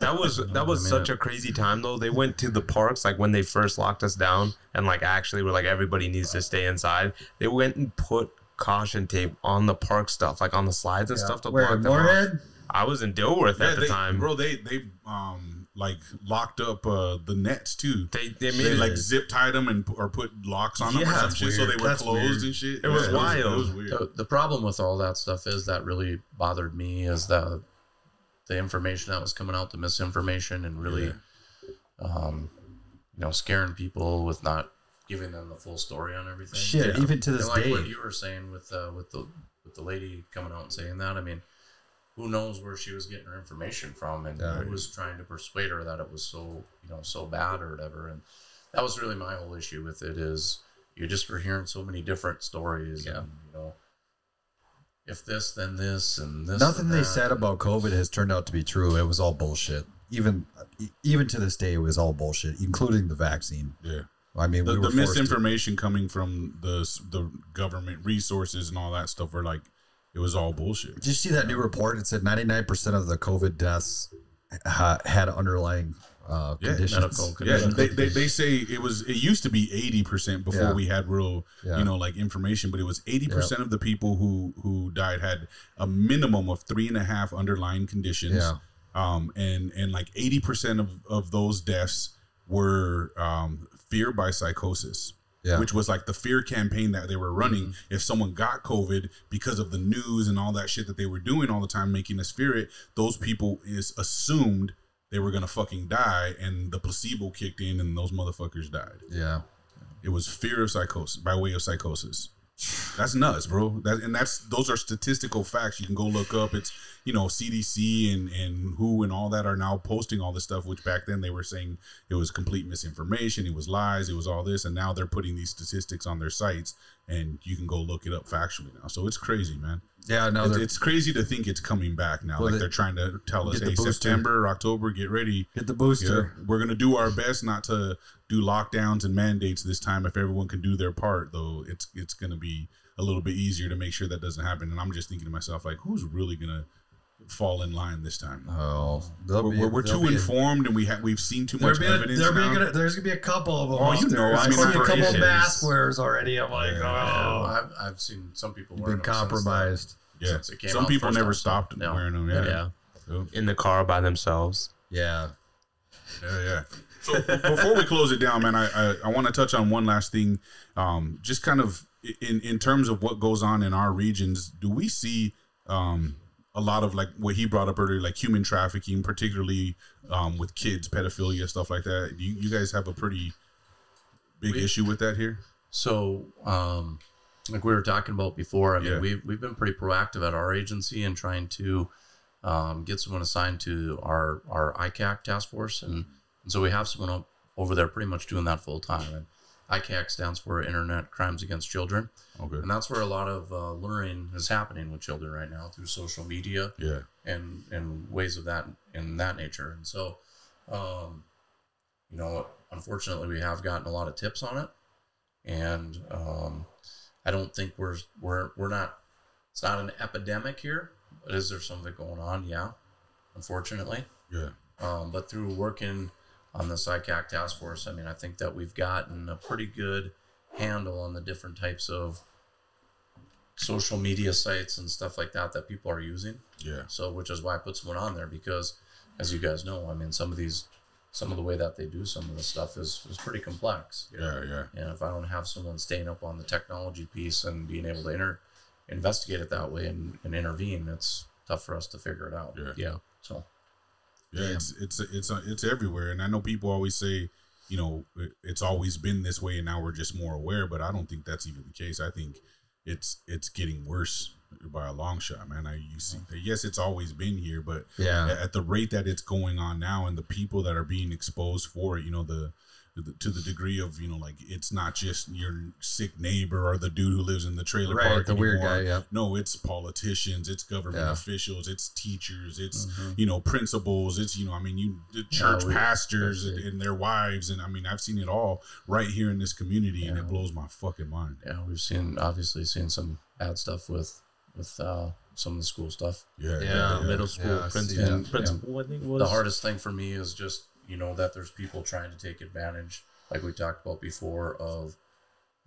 That was that was I such a crazy time though. They went to the parks like when they first locked us down and like actually were like everybody needs to stay inside. They went and put caution tape on the park stuff, like on the slides and stuff to Where block them off. I was in Dilworth Yeah, at the they, time. bro. They they um like locked up uh the nets too. They they They made like like zip tied them and or put locks on them or Yeah, some shit, so they were That's closed weird. and shit. It was wild. It was, weird. The, the problem with all that stuff is that really bothered me is the the information that was coming out, the misinformation, and really, um, you know, scaring people with not giving them the full story on everything. Shit, Yeah. even to this And like day. what you were saying with uh, with the with the lady coming out and saying that, I mean, who knows where she was getting her information from, and Yeah. who was trying to persuade her that it was so you know so bad or whatever. And that was really my whole issue with it is you just were hearing so many different stories, Yeah. and you know, if this then this and this. Nothing then they said about COVID has turned out to be true. It was all bullshit. Even even to this day, it was all bullshit, including the vaccine. yeah. I mean, The, we were the forced to- misinformation coming from the the government resources and all that stuff were like it was all bullshit. Did you see that new report? It said 99% of the COVID deaths ha- had underlying uh, Yeah, conditions. medical Yeah, they, they, they say it was it used to be eighty percent before Yeah. we had real Yeah. you know like information, but it was eighty percent of the people who who died had a minimum of three and a half underlying conditions. Yeah. Um and and like eighty percent of of those deaths were um fear by psychosis. Yeah. Which was like the fear campaign that they were running. If someone got COVID because of the news and all that shit that they were doing all the time, making us fear it, those people is assumed they were gonna fucking die, and the placebo kicked in, and those motherfuckers died. Yeah. It was fear of psychosis by way of psychosis. That's nuts, bro. That and that's those are statistical facts. You can go look up. It's you know CDC and and WHO and all that are now posting all this stuff. Which back then they were saying it was complete misinformation. It was lies. It was all this, and now they're putting these statistics on their sites, and you can go look it up factually now. So it's crazy, man. Yeah. No, It's, it's crazy to think it's coming back now. Well, like they- they're trying to tell us, hey, booster. September, October, get ready. get the Yeah, booster. we're gonna do our best not to do lockdowns and mandates this time. If everyone can do their part, though, it's it's gonna be a little bit easier to make sure that doesn't happen. And I'm just thinking to myself, like, who's really gonna fall in line this time? Oh, We're, be- we're, we're too be- informed, and we have we've seen too much be a- evidence now. gonna- there's gonna be a couple of them. Oh, out you there. know, I I mean, see a couple of mask wearers already. I'm like, Yeah. oh, I've, I've seen some people been wearing them since, compromised. yeah, since it came some out people never time. stopped No. wearing them. Yeah, yeah, So- in the car by themselves. Yeah. Yeah, yeah. So before we close it down, man, I I, I want to touch on one last thing. Um, just kind of in in terms of what goes on in our regions, do we see um a lot of like what he brought up earlier, like human trafficking, particularly um with kids, pedophilia, stuff like that? You, you guys have a pretty big We- issue with that here? So, um, like we were talking about before, I mean, Yeah. we've, we've been pretty proactive at our agency in trying to um, get someone assigned to our, our ICAC task force. And, and so we have someone up over there pretty much doing that full time. And ICAC stands for Internet Crimes Against Children. Okay. And that's where a lot of uh, luring is happening with children right now through social media Yeah. and and ways of that in that nature. And so, um, you know, unfortunately, we have gotten a lot of tips on it, and um, I don't think we're we're we're not. It's not an epidemic here, but is there some of it going on? Yeah, unfortunately. Yeah. Um, but through working on the SICAC task force, I mean, I think that we've gotten a pretty good handle on the different types of social media sites and stuff like that that people are using. Yeah. So, which is why I put someone on there because, as you guys know, I mean, some of these, some of the way that they do some of the stuff is is pretty complex. Yeah. Yeah. And if I don't have someone staying up on the technology piece and being able to inter, investigate it that way and, and intervene, it's tough for us to figure it out. Yeah. Yeah, So, Yeah, it's it's it's uh, it's everywhere, and I know people always say, you know, it's always been this way, and now we're just more aware. But I don't think that's even the case. I think it's it's getting worse by a long shot, man. I you see, mm. yes, it's always been here, but Yeah. at the rate that it's going on now, and the people that are being exposed for it, you know, the the- to the degree of you know like it's not just your sick neighbor or the dude who lives in the trailer Right, park the weird anymore. guy, yeah. no it's politicians it's government Yeah. officials it's teachers it's Mhm. you know principals it's you know i mean you the church we- pastors and, and their wives and i mean i've seen it all right here in this community and it blows my fucking mind Yeah, we've seen obviously seen some bad stuff with with uh, some of the school stuff. yeah Yeah, middle school Yeah, I see principal, that. principal I think was The hardest thing for me is just you know that there's people trying to take advantage, like we talked about before, of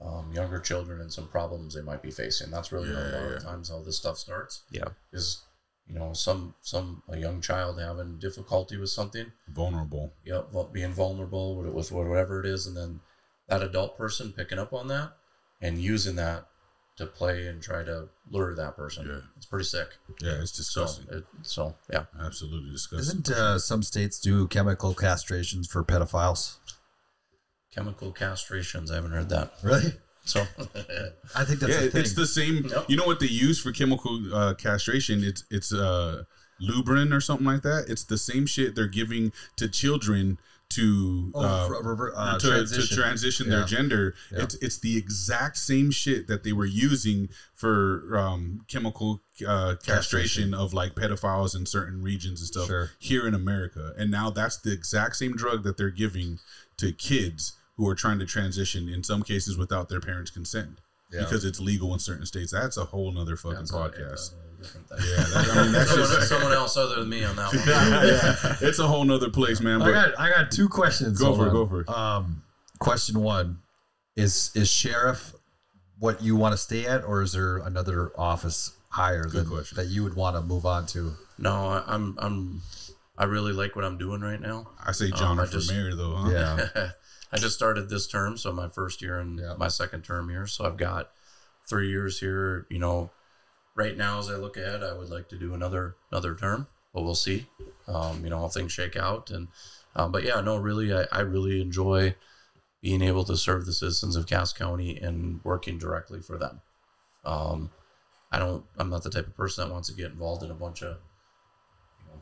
um, younger children and some problems they might be facing. That's really Yeah, a lot yeah. of times how this stuff starts. Yeah. is you know some some a young child having difficulty with something, vulnerable yeah, vul- being vulnerable with whatever it is, and then that adult person picking up on that and using that to play and try to lure that person. Yeah. It's pretty sick. yeah it's So, disgusting it, so yeah, absolutely disgusting Isn't uh, some states do chemical castrations for pedophiles? chemical castrations. I haven't heard that. Really? So I think that's yeah a thing. it's the same Yep. you know what they use for chemical uh, castration it's it's uh Lupron or something like that it's the same shit they're giving to children to oh, uh, rever- uh, to, transition. to transition Yeah. their gender. Yeah. It's it's the exact same shit that they were using for um, chemical uh, castration, Castration. of like pedophiles in certain regions and stuff Sure. here in America. And now that's the exact same drug that they're giving to kids who are trying to transition in some cases without their parents' consent Yeah. because it's legal in certain states. That's a whole nother fucking that's podcast. Different thing. yeah, that, I mean that's someone, just someone else other than me on that one. yeah, it's a whole nother place, man. I got I got two questions. Go for it, go for it. Um, question one is is sheriff what you want to stay at, or is there another office higher Good than, question. that you would want to move on to? No, I, I'm I'm I really like what I'm doing right now. I say John Um, I or for just- mayor though, huh? Yeah. I just started this term, so my first year and Yeah. my second term here. So I've got three years here. You know, right now as I look ahead, I would like to do another another term, but we'll see. Um, you know, how things shake out, and um, but yeah, no, really, I, I really enjoy being able to serve the citizens of Cass County and working directly for them. Um, I don't. I'm not the type of person that wants to get involved in a bunch of you know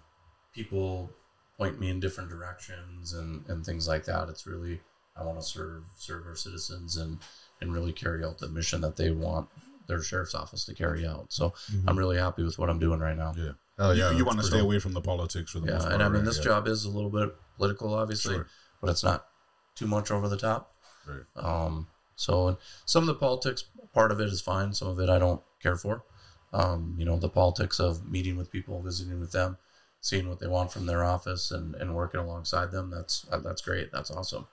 people point me in different directions and and things like that. It's really I want to serve serve our citizens and and really carry out the mission that they want their sheriff's office to carry out. So I'm really happy with what I'm doing right now. Yeah. Oh you, yeah, you that's want to stay away from the politics for the Yeah, most part. and I mean right? this Yeah. job is a little bit political, obviously, Sure. but it's not too much over the top. Right. Um, so and some of the politics part of it is fine. Some of it I don't care for. Um, you know, the politics of meeting with people, visiting with them, seeing what they want from their office, and, and working alongside them. That's uh, that's great. That's awesome.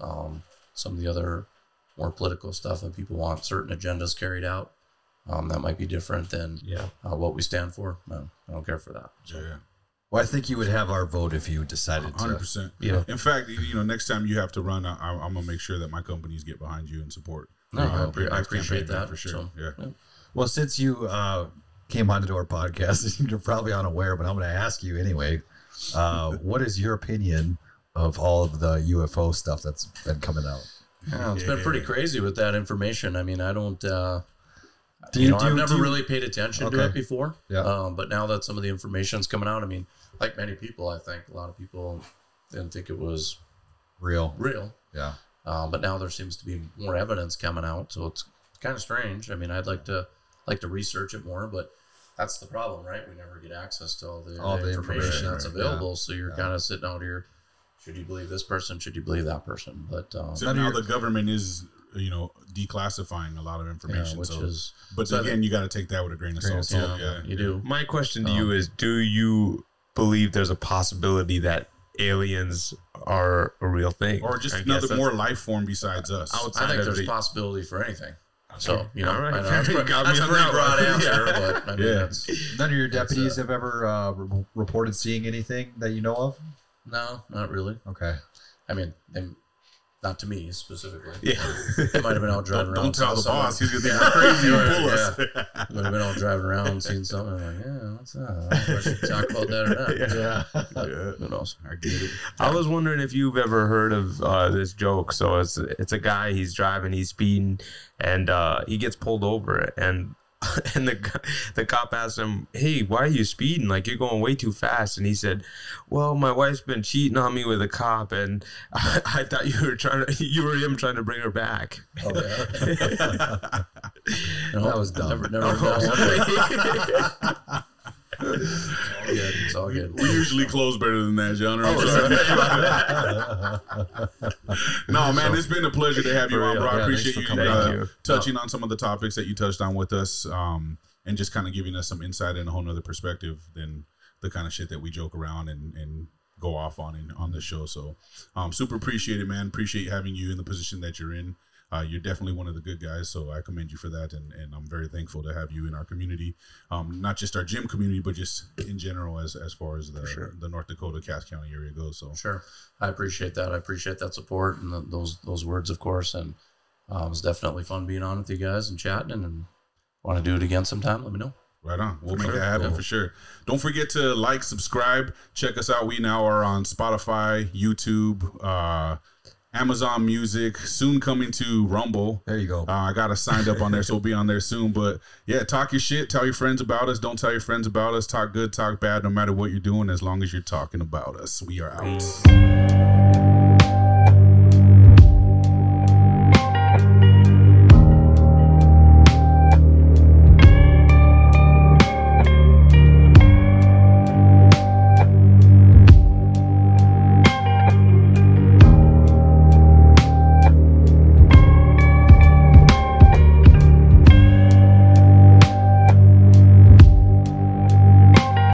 Um, some of the other more political stuff, and people want certain agendas carried out. Um, that might be different than yeah. uh, what we stand for. No, I don't care for that. So, Yeah, Well, I think you would have our vote if you decided hundred to. percent. Yeah. In fact, you know, next time you have to run, I, I'm gonna make sure that my companies get behind you and support. No, You I know, appre- I appreciate that, for sure. so, yeah. yeah. Well, since you uh, came onto our podcast, you're probably unaware, but I'm going to ask you anyway. Uh, what is your opinion of all of the UFO stuff that's been coming out? Yeah, it's been pretty crazy with that information. I mean, I don't. Uh, Do you, you- know, do I've you- never you- really paid attention to it before. Yeah. Um, but now that some of the information's coming out, I mean, like many people, I think a lot of people didn't think it was Real? real. Yeah. Um, but now there seems to be more evidence coming out, so it's kind of strange. I mean, I'd like to like to research it more, but that's the problem, right? We never get access to all the, All the information, information, that's right, available. So you're kind of sitting out here. Should you believe this person? Should you believe that person? But um, So now your- the government is, you know, declassifying a lot of yeah, information. which so, is but so again, you got to take that with a grain of salt. salt, too. yeah, you do. My question to Um, you is: Do you believe there's a possibility that aliens are a real thing, Or just I another more life form besides us. outside I think of there's the- possibility for anything. So you know, All right. I know that's, You pretty- got that's me a on pretty that broad answer, Yeah. but I mean, Yeah. None of your deputies uh, have ever uh, re- reported seeing anything that you know of? No, not really. Okay. I mean, they Not to me specifically. Yeah. They might have been out driving Don't, around. don't tell the saw boss. He's gonna think we're crazy and pull Yeah. Might have been out driving around, seen something. I'm like, yeah, what's that? I don't know if I should talk about that or not. Yeah. yeah, Who knows? I get it. I was wondering if you've ever heard of uh, this joke. So it's it's a guy. He's driving. He's speeding, and uh, he gets pulled over. And and the the cop asked him, "Hey, why are you speeding? Like you're going way too fast." And he said, "Well, my wife's been cheating on me with a cop, and I, I thought you were trying to you were him trying to bring her back." Oh, yeah. No, That was dumb. Never, never. Oh, it's all good. It's all good. We usually close better than that, John. I'm sorry. no, man, it's been a pleasure to have you on, bro. I Yeah, appreciate you, coming uh, you. touching on some of the topics that you touched on with us, um, and just kind of giving us some insight and a whole nother perspective than the kind of shit that we joke around and, and go off on in, on this show. So, um, super appreciate it, man. Appreciate having you in the position that you're in. Uh, you're definitely one of the good guys, so I commend you for that, and, and I'm very thankful to have you in our community, um, not just our gym community, but just in general as as far as the sure. the North Dakota Cass County area goes. So Sure, I appreciate that. I appreciate that support and the, those those words, of course. And uh, it was definitely fun being on with you guys and chatting. And want to do it again sometime? Let me know. Right on. We'll make sure. that happen Yeah. for sure. Don't forget to like, subscribe, check us out. We now are on Spotify, YouTube, uh, Amazon Music, soon coming to Rumble. There you go. Uh, I got us signed up on there, so we'll be on there soon. But yeah, talk your shit. Tell your friends about us. Don't tell your friends about us. Talk good, talk bad, no matter what you're doing, as long as you're talking about us. We are out.